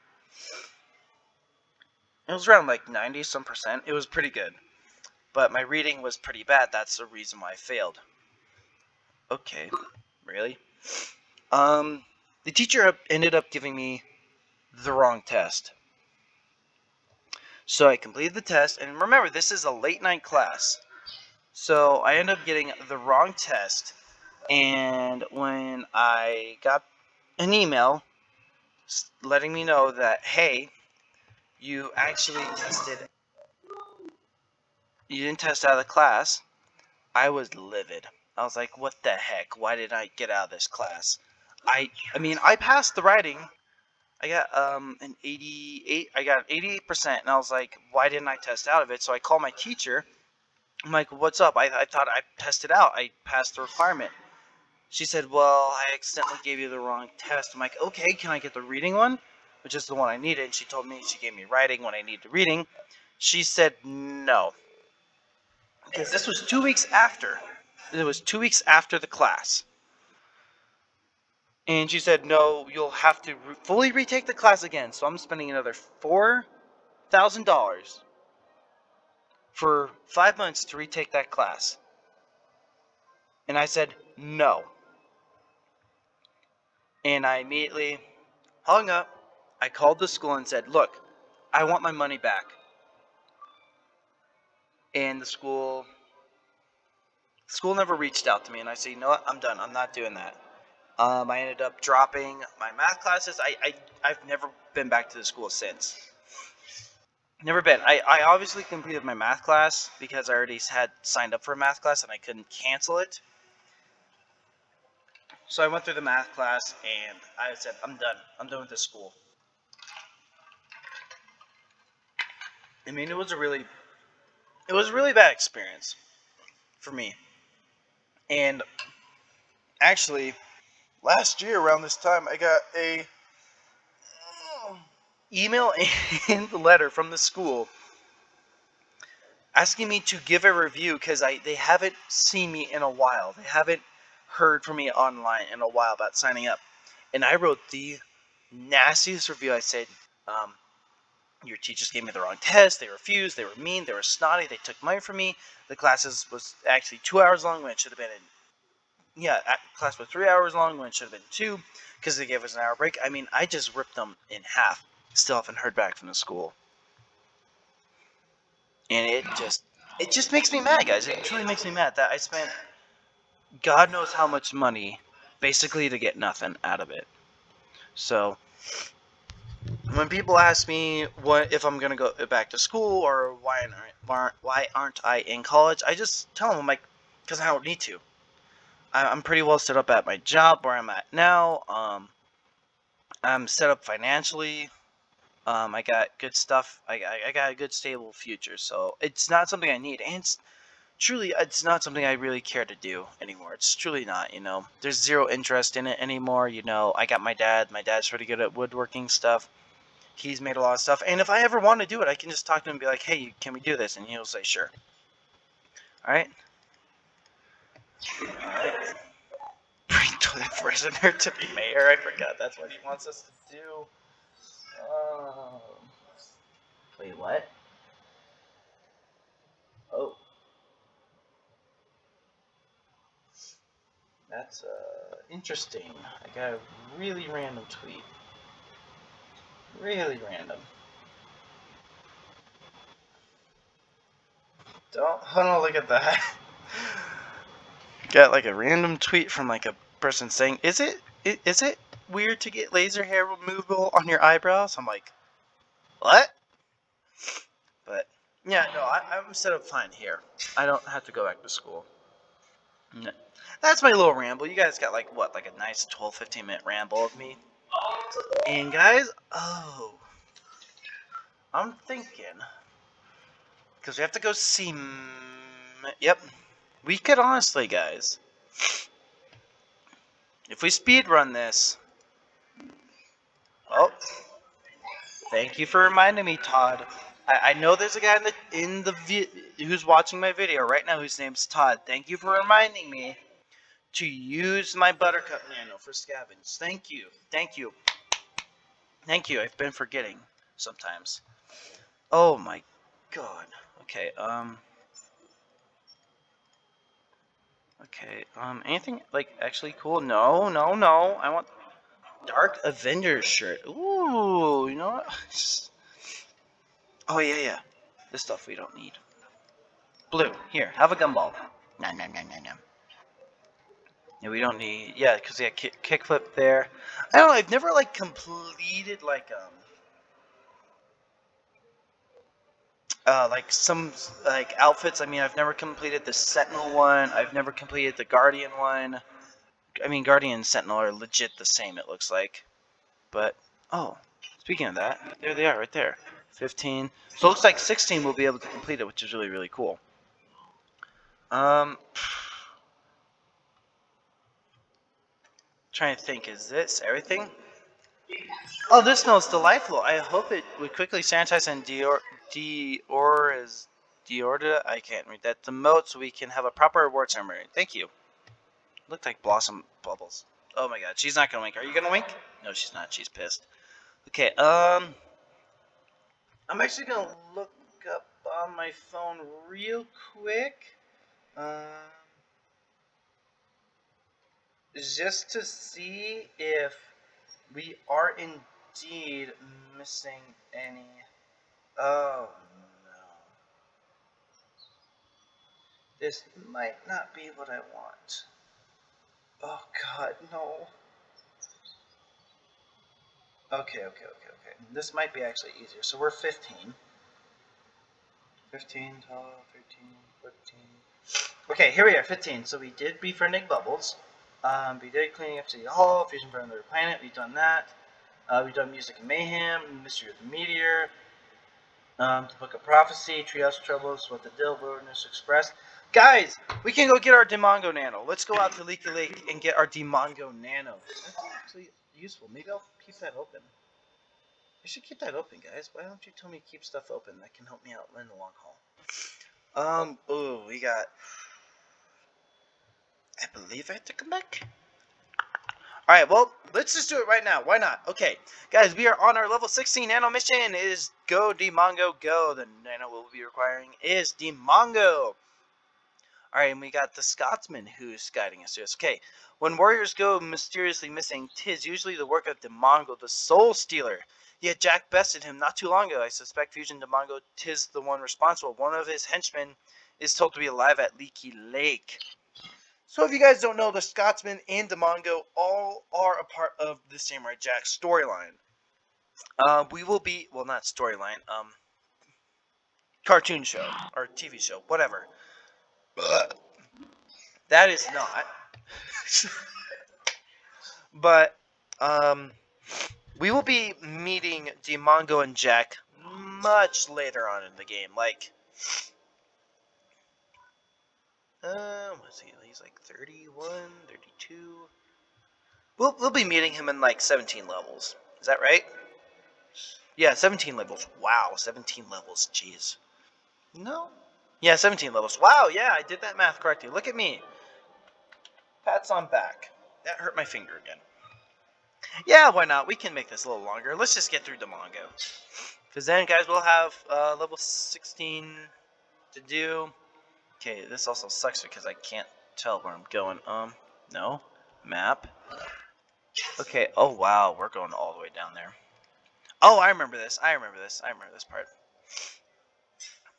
it was around like 90 some percent. It was pretty good. But my reading was pretty bad. That's the reason why I failed. Okay. Really? Um, the teacher ended up giving me the wrong test. So I completed the test, and remember, this is a late night class. So I ended up getting the wrong test, and when I got an email letting me know that, hey, you actually tested you didn't test out of the class i was livid i was like what the heck? Why did i get out of this class? I i mean i passed the writing. I got um an 88 i got 88 percent and i was like why didn't i test out of it? So i called my teacher. I'm like what's up? I, I thought i tested out. I passed the requirement. She said well i accidentally gave you the wrong test. I'm like okay can i get the reading one? Which is the one I needed. And she told me she gave me writing when I needed the reading. She said no. Because this was two weeks after. It was two weeks after the class. And she said, no, you'll have to re fully retake the class again. So I'm spending another $4,000 for five months to retake that class. And I said, no. And I immediately hung up I called the school and said, look, I want my money back. And the school school never reached out to me and I said, you know what, I'm done. I'm not doing that. Um, I ended up dropping my math classes. I, I, I've never been back to the school since. Never been. I, I obviously completed my math class because I already had signed up for a math class and I couldn't cancel it. So I went through the math class and I said, I'm done. I'm done with this school. I mean, it was a really, it was a really bad experience for me. And actually, last year around this time, I got a email <laughs> and letter from the school asking me to give a review because I they haven't seen me in a while. They haven't heard from me online in a while about signing up. And I wrote the nastiest review. I said, um, your teachers gave me the wrong test. They refused. They were mean. They were snotty. They took money from me. The classes was actually two hours long when it should have been in. Yeah, class was three hours long when it should have been two because they gave us an hour break. I mean, I just ripped them in half. Still haven't heard back from the school. And it just, it just makes me mad, guys. It truly makes me mad that I spent God knows how much money basically to get nothing out of it. So, when people ask me what if I'm gonna go back to school or why aren't why aren't I in college, I just tell them I'm like, because I don't need to. I'm pretty well set up at my job where I'm at now. Um, I'm set up financially. Um, I got good stuff. I, I, I got a good stable future, so it's not something I need, and it's truly it's not something I really care to do anymore. It's truly not. You know, there's zero interest in it anymore. You know, I got my dad. My dad's pretty good at woodworking stuff he's made a lot of stuff. And if I ever want to do it, I can just talk to him and be like, hey, can we do this? And he'll say, sure. Alright? Alright. Bring the <laughs> prisoner to be mayor. I forgot that's what he wants us to do. Um, wait, what? Oh. That's uh, interesting. I got a really random tweet. Really random. Don't <laughs> hold on, look at that. <laughs> Got like a random tweet from like a person saying, "Is it is it weird to get laser hair removal on your eyebrows?" I'm like, "What?" But yeah, no, I, I'm set up fine here. I don't have to go back to school. That's my little ramble. You guys got like what, like a nice 12, 15 minute ramble of me. And guys, oh, I'm thinking because we have to go see. Yep, we could honestly, guys, if we speed run this. Oh, thank you for reminding me, Todd. I, I know there's a guy in the in the who's watching my video right now whose name's Todd. Thank you for reminding me to use my Buttercup Nano for scavenge. Thank you. Thank you. Thank you. I've been forgetting sometimes. Oh my god. Okay, um... Okay, um, anything, like, actually cool? No, no, no. I want Dark Avengers shirt. Ooh, you know what? <laughs> oh, yeah, yeah. This stuff we don't need. Blue. Here, have a gumball. No, no, no, no, no. We don't need... Yeah, because, yeah, kick, kickflip there. I don't know, I've never, like, completed, like, um... uh, like some like outfits. I mean, I've never completed the Sentinel one. I've never completed the Guardian one. I mean, Guardian and Sentinel are legit the same. It looks like, but oh, speaking of that, there they are, right there. 15. So it looks like 16 will be able to complete it, which is really really cool. Um, trying to think, is this everything? Oh, this smells delightful. I hope it would quickly sanitize and deor Dior is Diorda. I can't read that. The moat so we can have a proper reward ceremony. Thank you. Looked like Blossom Bubbles. Oh my god, she's not gonna wink. Are you gonna wink? No, she's not. She's pissed. Okay, um... I'm actually gonna look up on my phone real quick. Um... Just to see if we are indeed missing any Oh no. This might not be what I want. Oh god, no. Okay, okay, okay, okay. This might be actually easier. So we're 15. 15, 12, 13, 14. Okay, here we are, 15. So we did befriending Bubbles. Um, we did cleaning up City Hall, Fusion for Another Planet. We've done that. Uh, we've done Music and Mayhem, Mystery of the Meteor, um, the Book of Prophecy, Trios Troubles, What the Dill, Wilderness Express. Guys, we can go get our Demongo Nano. Let's go out to Leaky Lake and get our Demongo Nano. That's actually useful. Maybe I'll keep that open. I should keep that open, guys. Why don't you tell me to keep stuff open that can help me out in the long haul? Um, oh, we got... I believe I have to come back. Alright, well, let's just do it right now. Why not? Okay, guys, we are on our level 16 nano mission. It is Go Demongo Go. The nano we'll be requiring is Demongo. Alright, and we got the Scotsman who's guiding us through this. Okay, when warriors go mysteriously missing, tis usually the work of Demongo, the Soul Stealer. Yet Jack bested him not too long ago. I suspect Fusion Demongo tis the one responsible. One of his henchmen is told to be alive at Leaky Lake. So if you guys don't know, the Scotsman and Demongo all are a part of the Samurai Jack storyline. Uh, we will be, well not storyline, um, cartoon show, or TV show, whatever. <clears throat> That is not. <laughs> but, um, we will be meeting Demongo and Jack much later on in the game, like, uh, let's see, he's like 31, 32. We'll, we'll be meeting him in like 17 levels. Is that right? Yeah, 17 levels. Wow, 17 levels. Jeez. No? Yeah, 17 levels. Wow, yeah, I did that math correctly. Look at me. Pats on back. That hurt my finger again. Yeah, why not? We can make this a little longer. Let's just get through Demongo. Because then, guys, we'll have uh, level 16 to do. Okay, this also sucks because I can't tell where I'm going. Um, no. Map. Okay, oh wow, we're going all the way down there. Oh, I remember this. I remember this. I remember this part.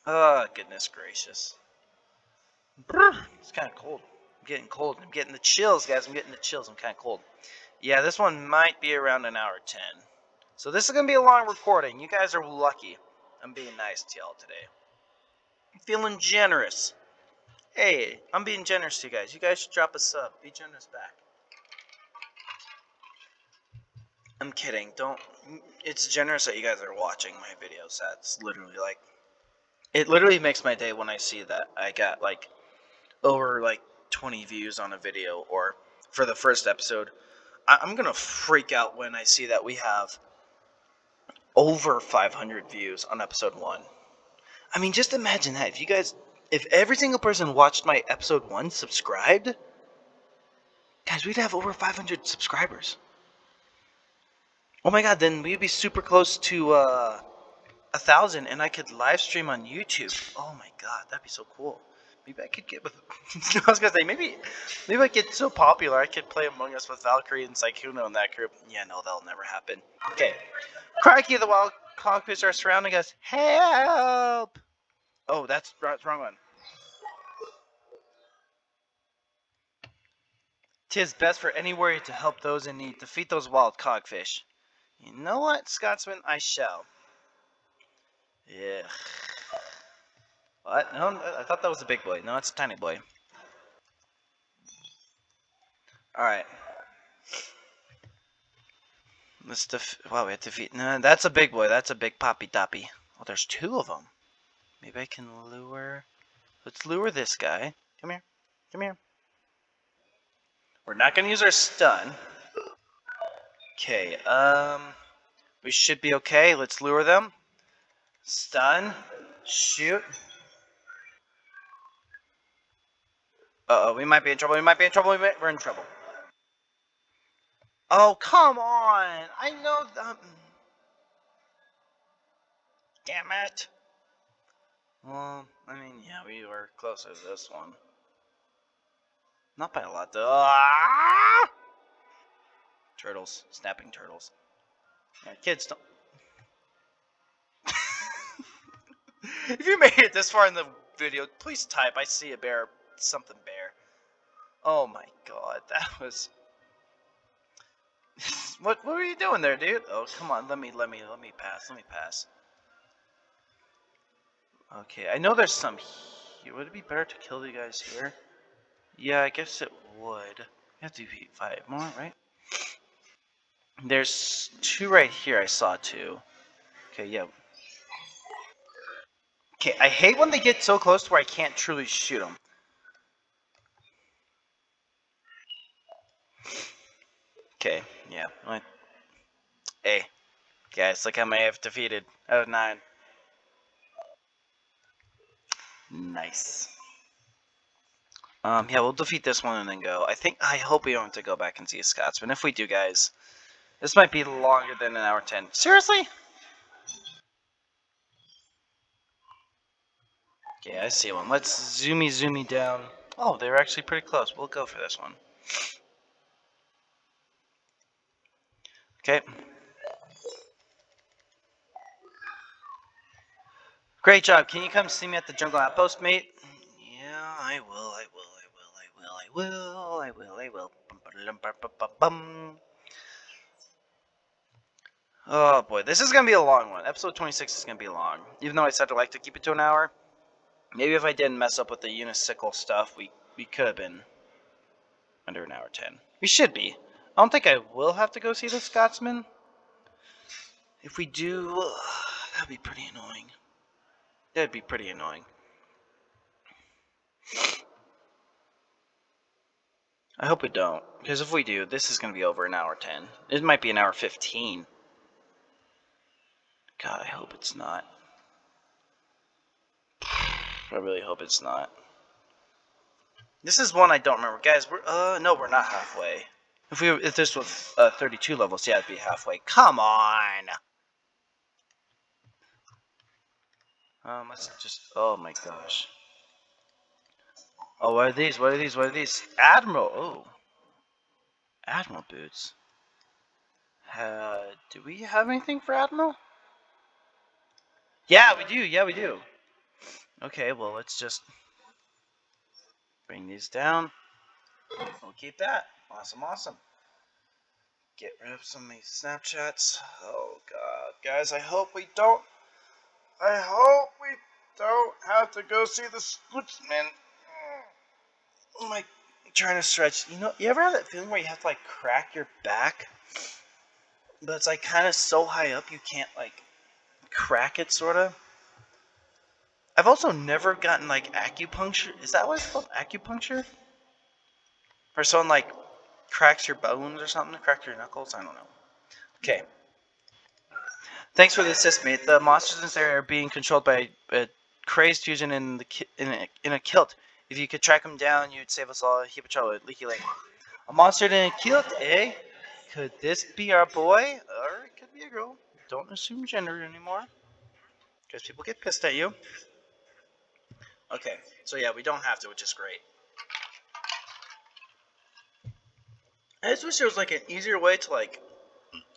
Oh, goodness gracious. It's kind of cold. I'm getting cold. I'm getting the chills, guys. I'm getting the chills. I'm kind of cold. Yeah, this one might be around an hour 10. So this is going to be a long recording. You guys are lucky. I'm being nice to y'all today. I'm feeling generous. Hey, I'm being generous to you guys. You guys should drop a sub. Be generous back. I'm kidding. Don't. It's generous that you guys are watching my videos. That's literally like. It literally makes my day when I see that I got like over like 20 views on a video or for the first episode. I, am gonna freak out when I see that we have over 500 views on episode one. I mean, just imagine that. If you guys, if every single person watched my episode one subscribed, guys, we'd have over 500 subscribers. Oh my god, then we'd be super close to uh, a thousand, and I could live stream on YouTube. Oh my god, that'd be so cool. Maybe I could get with. <laughs> I was gonna say maybe, maybe I get so popular I could play Among Us with Valkyrae and Sykkuno in that group. Yeah, no, that'll never happen. Okay, Crikey, the wild cogfish are surrounding us. Help! Oh, that's the wrong one. Tis best for any warrior to help those in need. Defeat those wild cogfish. You know what, Scotsman? I shall. Yeah. What? No, I thought that was a big boy. No, it's a tiny boy. Alright. Let's def- wow, we have to defeat- no, that's a big boy. That's a big poppy doppy. Oh, there's two of them. Maybe I can lure... Let's lure this guy. Come here. Come here. We're not going to use our stun. Okay, um... We should be okay. Let's lure them. Stun. Shoot. Uh-oh, we might be in trouble. We might be in trouble. We might, we're in trouble. Oh, come on! I know that... Damn it! Well, I mean, yeah, we were closer to this one. Not by a lot, though. Ah! Turtles. Snapping turtles. Yeah, kids don't... <laughs> if you made it this far in the video, please type, I see a bear, something bear. Oh my god, <laughs> that was... <laughs> what what were you doing there, dude? Oh, come on, let me let me let me pass. Let me pass. Okay, I know there's some here. Would it be better to kill the guys here? Yeah, I guess it would. You have to beat five more, right? There's two right here. I saw two. Okay, yeah. Okay, I hate when they get so close to where I can't truly shoot them. Okay, yeah. Hey, guys, look how many I've defeated out of nine. Nice. Um, yeah, we'll defeat this one and then go. I think, I hope we don't have to go back and see a Scotsman. If we do, guys, this might be longer than an hour 10. Seriously? Okay, I see one. Let's zoomy zoomy down. Oh, they were actually pretty close. We'll go for this one. Okay. Great job. Can you come see me at the jungle outpost, mate? Yeah, I will, I will, I will, I will, I will, I will, I will. Bum, Oh boy, this is gonna be a long one. Episode 26 is gonna be long. Even though I said I like to keep it to an hour. Maybe if I didn't mess up with the unicicle stuff, we, we could have been under an hour 10. We should be. I don't think I will have to go see the Scotsman. If we do, <sighs> that'd be pretty annoying. That'd be pretty annoying. I hope we don't, because if we do, this is going to be over an hour 10. It might be an hour 15. God, I hope it's not. <sighs> I really hope it's not. This is one I don't remember. Guys, we're, uh, no, we're not halfway. If we if this was uh, 32 levels, yeah, it'd be halfway. Come on. Um, let's just. Oh my gosh. Oh, what are these? What are these? What are these? Admiral. Oh. Admiral boots. Uh, do we have anything for Admiral? Yeah, we do. Yeah, we do. Okay, well, let's just. Bring these down. We'll keep that. Awesome, awesome. Get rid of some of these Snapchats. Oh, God. Guys, I hope we don't... I hope we don't have to go see the Scootsman. Oh. I'm like trying to stretch. You know, you ever have that feeling where you have to, like, crack your back? But it's, like, kind of so high up you can't, like, crack it, sort of? I've also never gotten, like, acupuncture. Is that what it's called? Acupuncture? Or someone, like, cracks your bones or something, crack your knuckles. I don't know. Okay. Thanks for the assist, mate. The monsters in this area are being controlled by a crazed fusion in the in a, in a kilt. If you could track him down, you'd save us all a heap of trouble at Leaky Lake. A monster in a kilt, eh? Could this be our boy? Or it could be a girl. Don't assume gender anymore. Because people get pissed at you. Okay, so yeah, we don't have to, which is great. I just wish there was like an easier way to like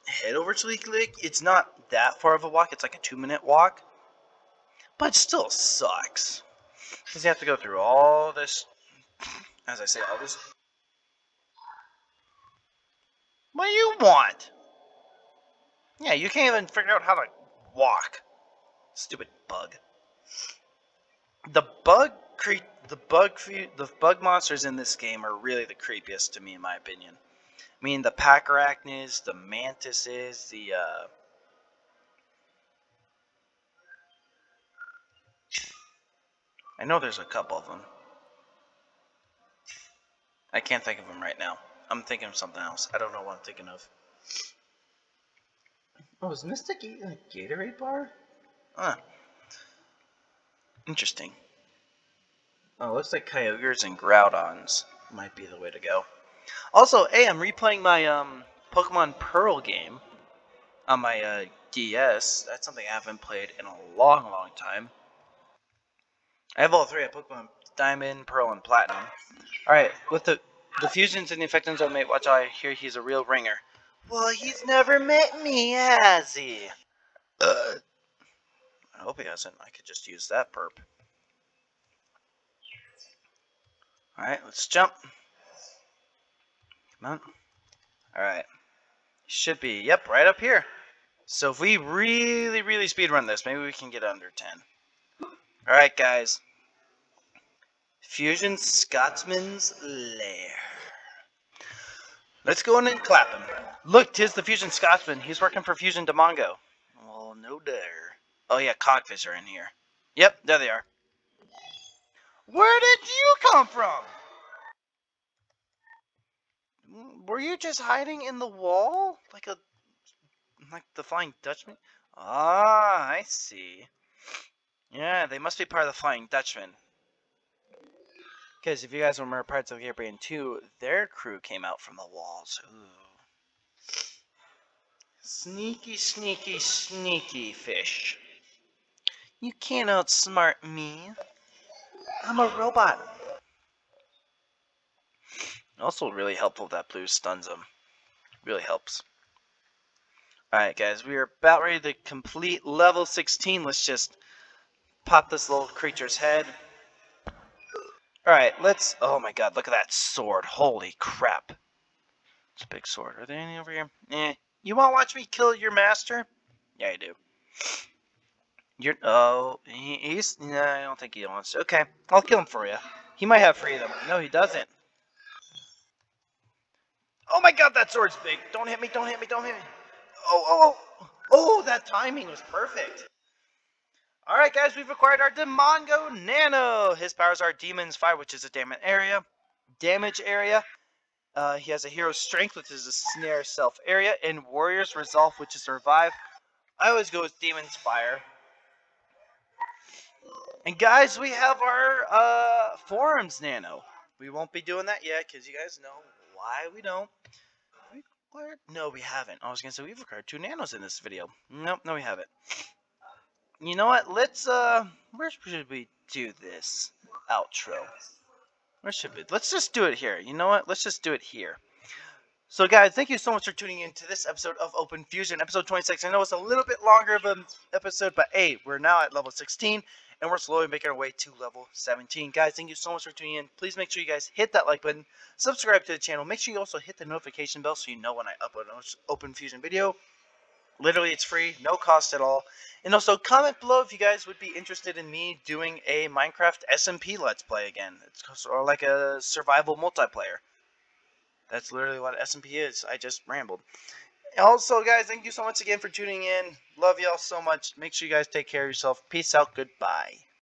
head over to Leaky Lake. It's not that far of a walk. It's like a two minute walk. But it still sucks. Because you have to go through all this, as I say, all this. What do you want? Yeah, you can't even figure out how to walk. Stupid bug. The bug cre the bug the bug monsters in this game are really the creepiest to me, in my opinion. I mean, the Pachyarachnids, the Mantises, the, uh... I know there's a couple of them. I can't think of them right now. I'm thinking of something else. I don't know what I'm thinking of. Oh, is Mystic eating a Gatorade bar? Huh. Interesting. Oh, looks like Kyogres and Groudons might be the way to go. Also, hey, I'm replaying my um, Pokemon Pearl game on my uh, DS. That's something I haven't played in a long, long time. I have all three. I have Pokemon Diamond, Pearl, and Platinum. Alright, with the, the fusions and the infecting zone, mate, watch out. I hear he's a real ringer. Well, he's never met me, has he? Uh, I hope he hasn't. I could just use that perp. Alright, let's jump. Come on. Alright. Should be, yep, right up here. So if we really, really speed run this, maybe we can get under 10. Alright, guys. Fusion Scotsman's Lair. Let's go in and clap him. Look, tis the Fusion Scotsman. He's working for Fusion Demongo. Oh, no dare. Oh, yeah, Cogfish are in here. Yep, there they are. Where did you come from? Were you just hiding in the wall? Like a... Like the Flying Dutchman? Ah, I see. Yeah, they must be part of the Flying Dutchman. Because if you guys remember Pirates of the Caribbean 2, their crew came out from the walls. Ooh. Sneaky, sneaky, sneaky fish. You can't outsmart me. I'm a robot. Also really helpful that blue stuns him. Really helps. Alright guys, we are about ready to complete level 16. Let's just pop this little creature's head. Alright, let's... Oh my god, look at that sword. Holy crap. It's a big sword. Are there any over here? Eh. You want to watch me kill your master? Yeah, I do. You're... Oh, he, he's... No, I don't think he wants to. Okay, I'll kill him for you. He might have freedom. No, he doesn't. Oh my god, that sword's big. Don't hit me, don't hit me, don't hit me. Oh, oh, oh. Oh, that timing was perfect. Alright guys, we've acquired our Demongo Nano. His powers are Demon's Fire, which is a damage area. Damage area. Uh, he has a Hero's Strength, which is a Snare Self area. And Warrior's Resolve, which is Revive. I always go with Demon's Fire. And guys, we have our uh, Four Arms Nano. We won't be doing that yet, because you guys know why we don't. We acquired? No, we haven't. I was gonna say we've acquired two nanos in this video. Nope, no, we haven't. You know what? Let's uh, where should we do this outro? Where should we? Let's just do it here. You know what? Let's just do it here. So guys, thank you so much for tuning in to this episode of Open Fusion, episode 26. I know it's a little bit longer of an episode, but hey, we're now at level 16, and we're slowly making our way to level 17. Guys, thank you so much for tuning in. Please make sure you guys hit that like button, subscribe to the channel. Make sure you also hit the notification bell so you know when I upload an Open Fusion video. Literally, it's free, no cost at all. And also, comment below if you guys would be interested in me doing a Minecraft SMP Let's Play again. It's sort of like a survival multiplayer. That's literally what SMP is. I just rambled. Also, guys, thank you so much again for tuning in. Love y'all so much. Make sure you guys take care of yourself. Peace out. Goodbye.